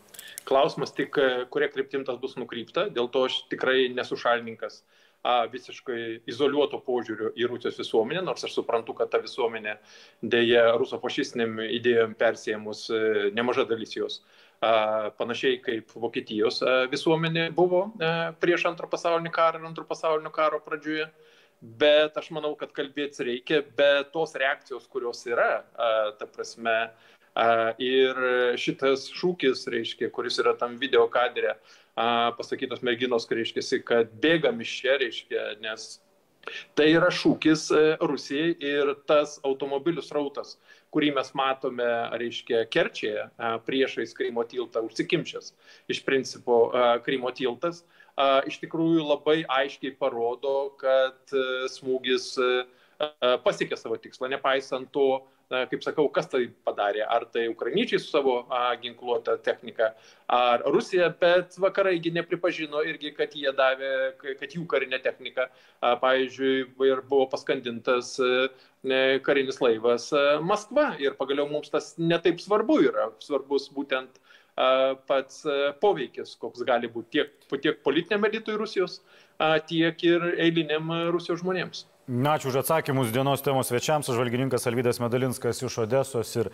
Klausimas tik, e, kuria kryptim tas bus nukrypta, dėl to aš tikrai nesu šalininkas a, visiškai izoliuoto požiūrio į Rusijos visuomenę, nors aš suprantu, kad ta visuomenė dėja rusofašistiniam idėjom persėmus e, nemaža dalis jos. A, panašiai kaip Vokietijos a, visuomenė buvo a, prieš antrą pasaulinį karą ir antrą pasaulinio karo pradžioje. Bet aš manau, kad kalbėti reikia, bet tos reakcijos, kurios yra, ta prasme, Ir šitas šūkis, reiškia, kuris yra tam video kadre, pasakytos merginos, reiškia, kad bėgam iš čia, reiškia, nes tai yra šūkis e, Rusijai ir tas automobilių srautas, kurį mes matome, reiškia, Kerčėje priešais Krymo tiltą užsikimčias. Iš principo, Krymo tiltas iš tikrųjų labai aiškiai parodo, kad e, smūgis e, pasiekė savo tikslą, nepaisant to, na, kaip sakau, kas tai padarė, ar tai ukrainiečiai su savo a, ginkluotą techniką, ar Rusija, bet vakaraigi nepripažino irgi, kad jie davė, kad jų karinė technika, a, pavyzdžiui, ir buvo paskandintas a, karinis laivas a, Maskva. Ir pagaliau mums tas netaip svarbu yra, svarbus būtent a, pats a, poveikis, koks gali būti tiek, tiek politiniam elitui Rusijos, a, tiek ir eiliniam Rusijos žmonėms. Ačiū už atsakymus dienos temos svečiams. Žvalgininkas Alvydas Medalinskas iš Odesos ir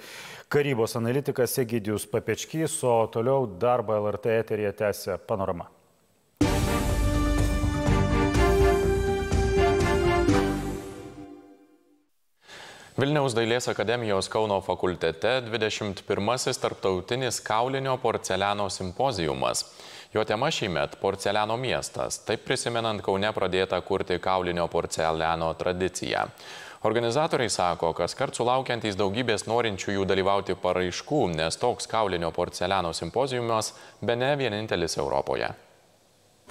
karybos analitikas Egidijus Papečkys, o toliau darbą LRT eterija tęsia panorama. Vilniaus dailės akademijos Kauno fakultete 21-asis tarptautinis kaulinio porceliano simpozijumas. Jo tema šįmet - porceliano miestas, taip prisimenant Kaune pradėtą kurti kaulinio porceliano tradiciją. Organizatoriai sako, kas kart sulaukiantys daugybės norinčiųjų dalyvauti paraiškų, nes toks kaulinio porceliano simpozijumas be ne vienintelis Europoje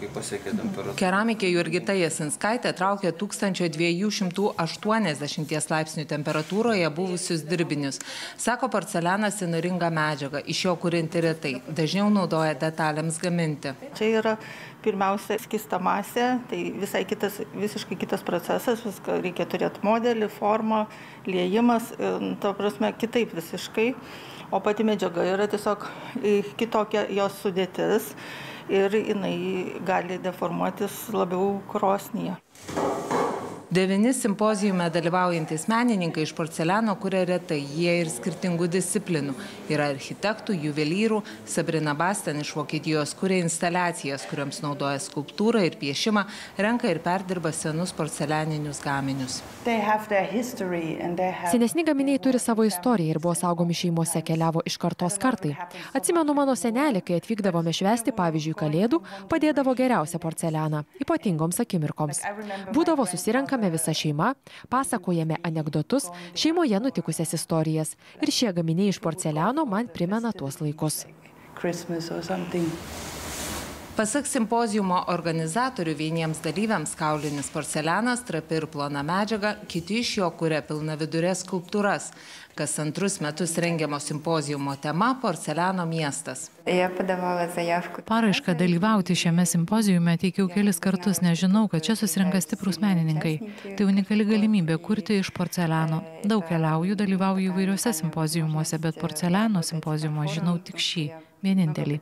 kai pasiekė temperatūra. Keramikė Jurgita Jasinskaitė traukė 1280 laipsnių temperatūroje buvusius dirbinius. Sako, porcelianas įnaringa medžiaga, iš jo kurinti retai, dažniau naudoja detalėms gaminti. Čia yra pirmiausia skista masė, tai visai kitas, visiškai kitas procesas, viską reikia turėti modelį, formą, liejimas, to prasme kitaip visiškai. o pati medžiaga yra tiesiog kitokia jos sudėtis ir jinai gali deformuotis labiau krosnyje. Devini simpozijume dalyvaujantys menininkai iš porceliano kuria retai, jie ir skirtingų disciplinų. Yra architektų, juvelyrų, Sabrina Basten iš Vokietijos kuria instaliacijas, kuriams naudoja skulptūrą ir piešimą, renka ir perdirba senus porcelianinius gaminius. Senesni gaminiai turi savo istoriją ir buvo saugomi šeimose, keliavo iš kartos kartai. Atsimenu mano senelį, kai atvykdavome švesti, pavyzdžiui, kalėdų, padėdavo geriausią porcelianą, ypatingoms akimirkoms. Būdavo susirenkame susirenkame visa šeima, pasakojame anegdotus, šeimoje nutikusias istorijas. Ir šie gaminiai iš porceliano man primena tuos laikus. Pasak simpozijumo organizatorių vieniems dalyviams kaulinis porcelianas trapi ir plona medžiaga, kiti iš jo kuria pilna vidurės skulptūras. Kas antrus metus rengiamo simpozijumo tema - porceliano miestas. Paraišką dalyvauti šiame simpozijume teikiau kelis kartus, nes žinau, kad čia susirinka stiprus menininkai. Tai unikali galimybė kurti iš porceliano. Daug keliauju, dalyvauju įvairiuose simpozijumuose, bet porceliano simpozijumo žinau tik šį, vienintelį.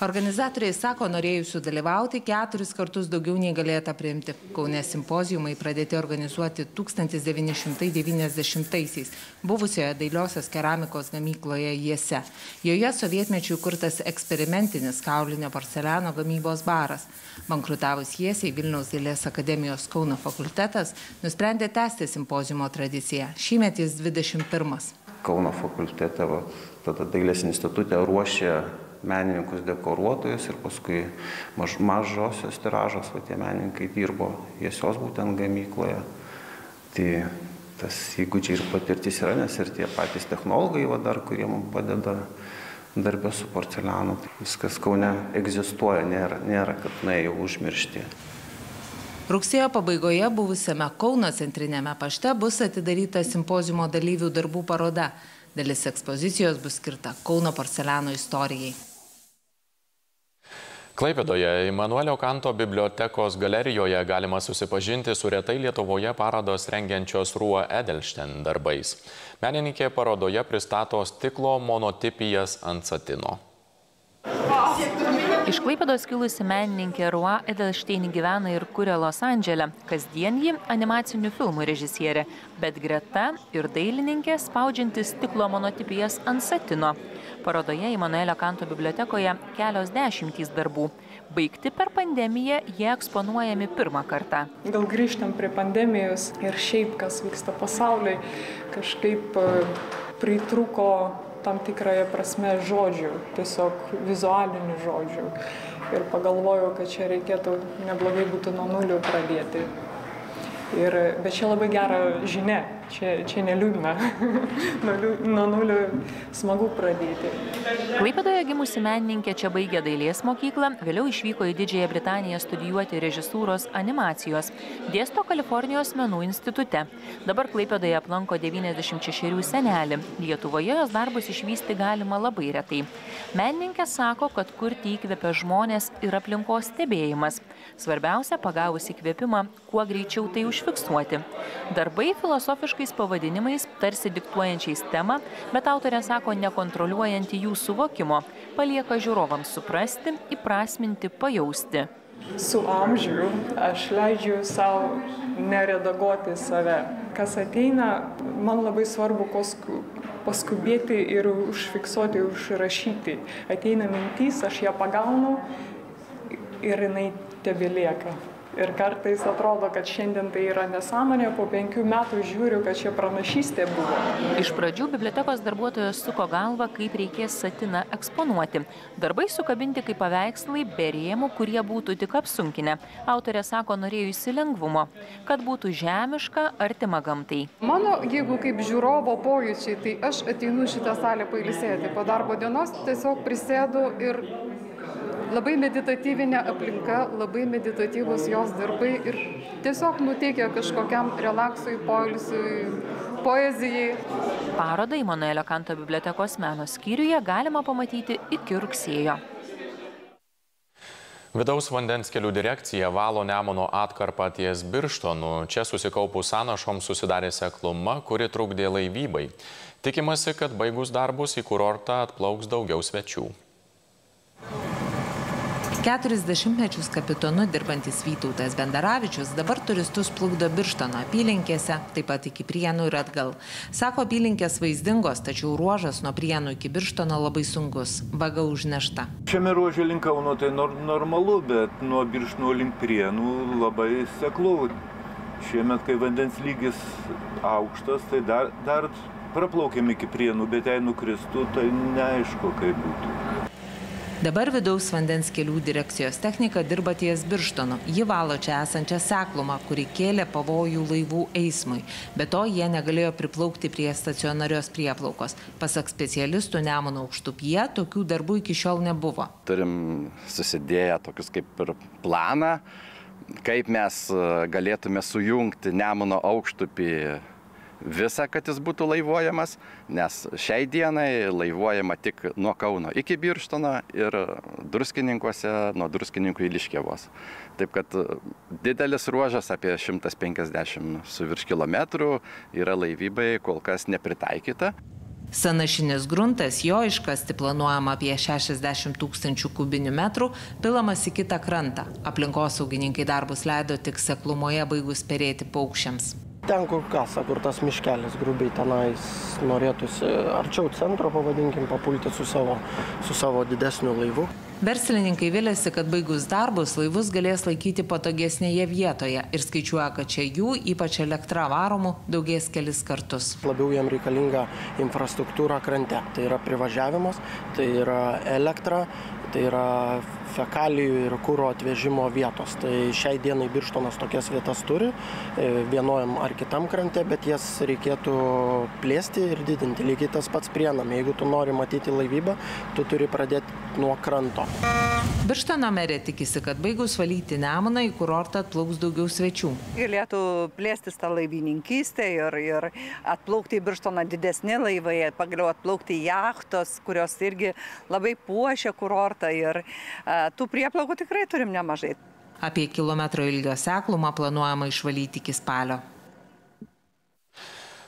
Organizatoriai sako, norėjusių dalyvauti keturis kartus daugiau nei galėta priimti. Kaune simpozijumai pradėti organizuoti 1990-aisiais buvusioje dailiosios keramikos gamykloje Jėse. Joje sovietmečių kurtas eksperimentinis kaulinio porceliano gamybos baras. Bankrutavus Jėsiai Vilniaus dailės akademijos Kauno fakultetas nusprendė tęsti simpozijumo tradiciją. Šįmet jis 21. Kauno fakultete, va, tada dailės institutė ruošė menininkus dekoruotojus ir paskui maž, mažosios tiražos, o tie menininkai dirbo jėsios būtent gamykloje. Tai tas įgūdžiai ir patirtis yra, nes ir tie patys technologai, va, dar, kurie mums padeda darbę su porcelianu, tai viskas kaune egzistuoja, nėra, nėra kad na jau užmiršti. Rugsėjo pabaigoje buvusiame Kauno centrinėme pašte bus atidaryta simpozimo dalyvių darbų paroda. Dalis ekspozicijos bus skirta Kauno porceliano istorijai. Klaipėdoje Immanuelio Kanto bibliotekos galerijoje galima susipažinti su retai Lietuvoje parodos rengiančios Ruo Edelšten darbais. Menininkė parodoje pristato stiklo monotipijas ant satino. Iš Klaipėdos kilusi menininkė Rua Edelštein gyvena ir kuria Los Andželė. Kasdien ji animacinių filmų režisierė, bet greta ir dailininkė spaudžianti stiklo monotipijas ant satino. Parodoje Immanuelio Kanto bibliotekoje kelios dešimtys darbų. Baigti per pandemiją jie eksponuojami pirmą kartą. Gal grįžtam prie pandemijos ir šiaip, kas vyksta pasauliui, kažkaip e, pritruko tam tikrąją prasme žodžių, tiesiog vizualinių žodžių. Ir pagalvojau, kad čia reikėtų neblogai būtų nuo nulių pradėti. Ir, bet čia labai gera žinia, čia, čia neliūdna. *laughs* nuo nulio smagu pradėti. Klaipėdoje gimusi menininkė čia baigė dailės mokyklą, vėliau išvyko į Didžiąją Britaniją studijuoti režisūros animacijos. Dėsto Kalifornijos menų institute. Dabar Klaipėdoje aplanko 96 senelį. Lietuvoje jos darbus išvysti galima labai retai. Menininkė sako, kad kurti įkvepia žmonės ir aplinkos stebėjimas. Svarbiausia, pagavus įkvėpimą, kuo greičiau tai užfiksuoti. Darbai filosofiškais pavadinimais, tarsi diktuojančiais temą, bet autorė sako nekontroliuojanti jų suvokimo, palieka žiūrovams suprasti, įprasminti, pajausti. Su amžiu aš leidžiu savo neredaguoti save. Kas ateina, man labai svarbu paskubėti ir užfiksuoti, užrašyti. Ateina mintys, aš ją pagaunu ir jinai tebelieka. Ir kartais atrodo, kad šiandien tai yra nesąmonė, po penkių metų žiūriu, kad čia pranašystė buvo. Iš pradžių bibliotekos darbuotojas suko galvą, kaip reikės satiną eksponuoti. Darbai sukabinti kaip paveikslai be rėmų, kurie būtų tik apsunkinę. Autorė sako, norėjusi lengvumo, kad būtų žemiška, artima gamtai. Mano, jeigu kaip žiūrovo pojūčiai, tai aš ateinu šitą salę pailsėti. Po darbo dienos tiesiog prisėdu ir labai meditatyvinė aplinka, labai meditatyvus jos darbai ir tiesiog nuteikia kažkokiam relaksui, poilsiui, poezijai. Parodą Immanuelio Kanto bibliotekos meno skyriuje galima pamatyti iki rugsėjo. Vidaus vandens kelių direkcija valo Nemono atkarpą ties Birštonu. Čia susikaupus sąnašoms susidarė sekluma, kuri trukdė laivybai. Tikimasi, kad baigus darbus į kurortą atplauks daugiau svečių. Keturis dešimtmečius kapitonu dirbantis Vytautas Bendaravičius dabar turistus plukdo Birštono apylinkėse, taip pat iki Prienų ir atgal. Sako, apylinkės vaizdingos, tačiau ruožas nuo Prienų iki Birštono labai sunkus, vaga užnešta. Šiame ruože link Kauno tai nor normalu, bet nuo Birštono link Prienų labai seklu. Šiemet, kai vandens lygis aukštas, tai dar, dar praplaukėm iki Prienų, bet jei nukristų, tai neaišku, kaip būtų. Dabar vidaus vandens kelių direkcijos technika dirba ties Birštonu. Ji valo čia esančią seklumą, kuri kėlė pavojų laivų eismui. Be to, jie negalėjo priplaukti prie stacionarios prieplaukos. Pasak specialistų Nemono aukštupyje, tokių darbų iki šiol nebuvo. Turim susidėję tokius kaip ir planą, kaip mes galėtume sujungti Nemono aukštupį visą, kad jis būtų laivuojamas, nes šiai dienai laivuojama tik nuo Kauno iki Birštono ir druskininkuose nuo druskininkų į Liškėvos. Taip kad didelis ruožas apie 150 su virš kilometrų yra laivybai kol kas nepritaikyta. Sanašinis gruntas, jo iškasti planuojama apie 60 tūkstančių kubinių metrų, pilamas į kitą krantą. Aplinkosaugininkai darbus leido tik seklumoje baigus perėti paukščiams ten, kur kasa, kur tas miškelis grubiai tenais norėtųsi arčiau centro, pavadinkim, papulti su savo, su savo didesniu laivu. Verslininkai vilėsi, kad baigus darbus laivus galės laikyti patogesnėje vietoje ir skaičiuoja, kad čia jų, ypač elektra varomų, daugės kelis kartus. Labiau jam reikalinga infrastruktūra krante. Tai yra privažiavimas, tai yra elektra, tai yra fekalijų ir kūro atvežimo vietos. Tai šiai dienai Birštonas tokias vietas turi, vienojam ar kitam krante, bet jas reikėtų plėsti ir didinti. Lygiai tas pats prienam. Jeigu tu nori matyti laivybą, tu turi pradėti nuo kranto. Birštono merė tikisi, kad baigus valyti Nemuną į kurortą atplauks daugiau svečių. Galėtų plėstis tą laivininkystę ir, ir atplaukti į Birštoną didesni laivai, pagaliau atplaukti jachtos, kurios irgi labai puošia kurortą ir a, tų prieplaukų tikrai turim nemažai. Apie kilometro ilgio seklumą planuojama išvalyti iki spalio.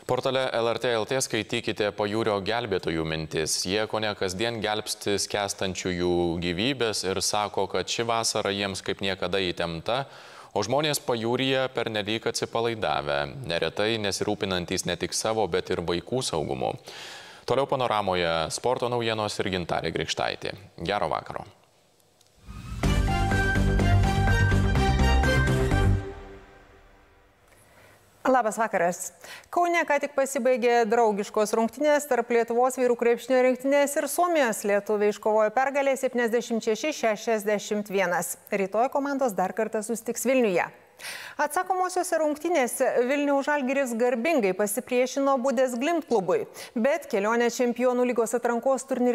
Portale LRT LT skaitykite pajūrio gelbėtojų mintis. Jie ko ne kasdien gelbsti skęstančiųjų gyvybės ir sako, kad ši vasara jiems kaip niekada įtempta, o žmonės pajūryje pernelyg atsipalaidavę, neretai nesirūpinantys ne tik savo, bet ir vaikų saugumu. Toliau panoramoje sporto naujienos ir gintarė Grikštaitė. Gero vakaro. Labas vakaras. Kaune ką tik pasibaigė draugiškos rungtynės tarp Lietuvos vyrų krepšinio rinktinės ir Suomijos. Lietuviai iškovojo pergalę 76-61. Rytoj komandos dar kartą sustiks Vilniuje. Atsakomosiose rungtynėse Vilniaus Žalgiris garbingai pasipriešino Budės Glimt klubui, bet kelionė čempionų lygos atrankos turnyrė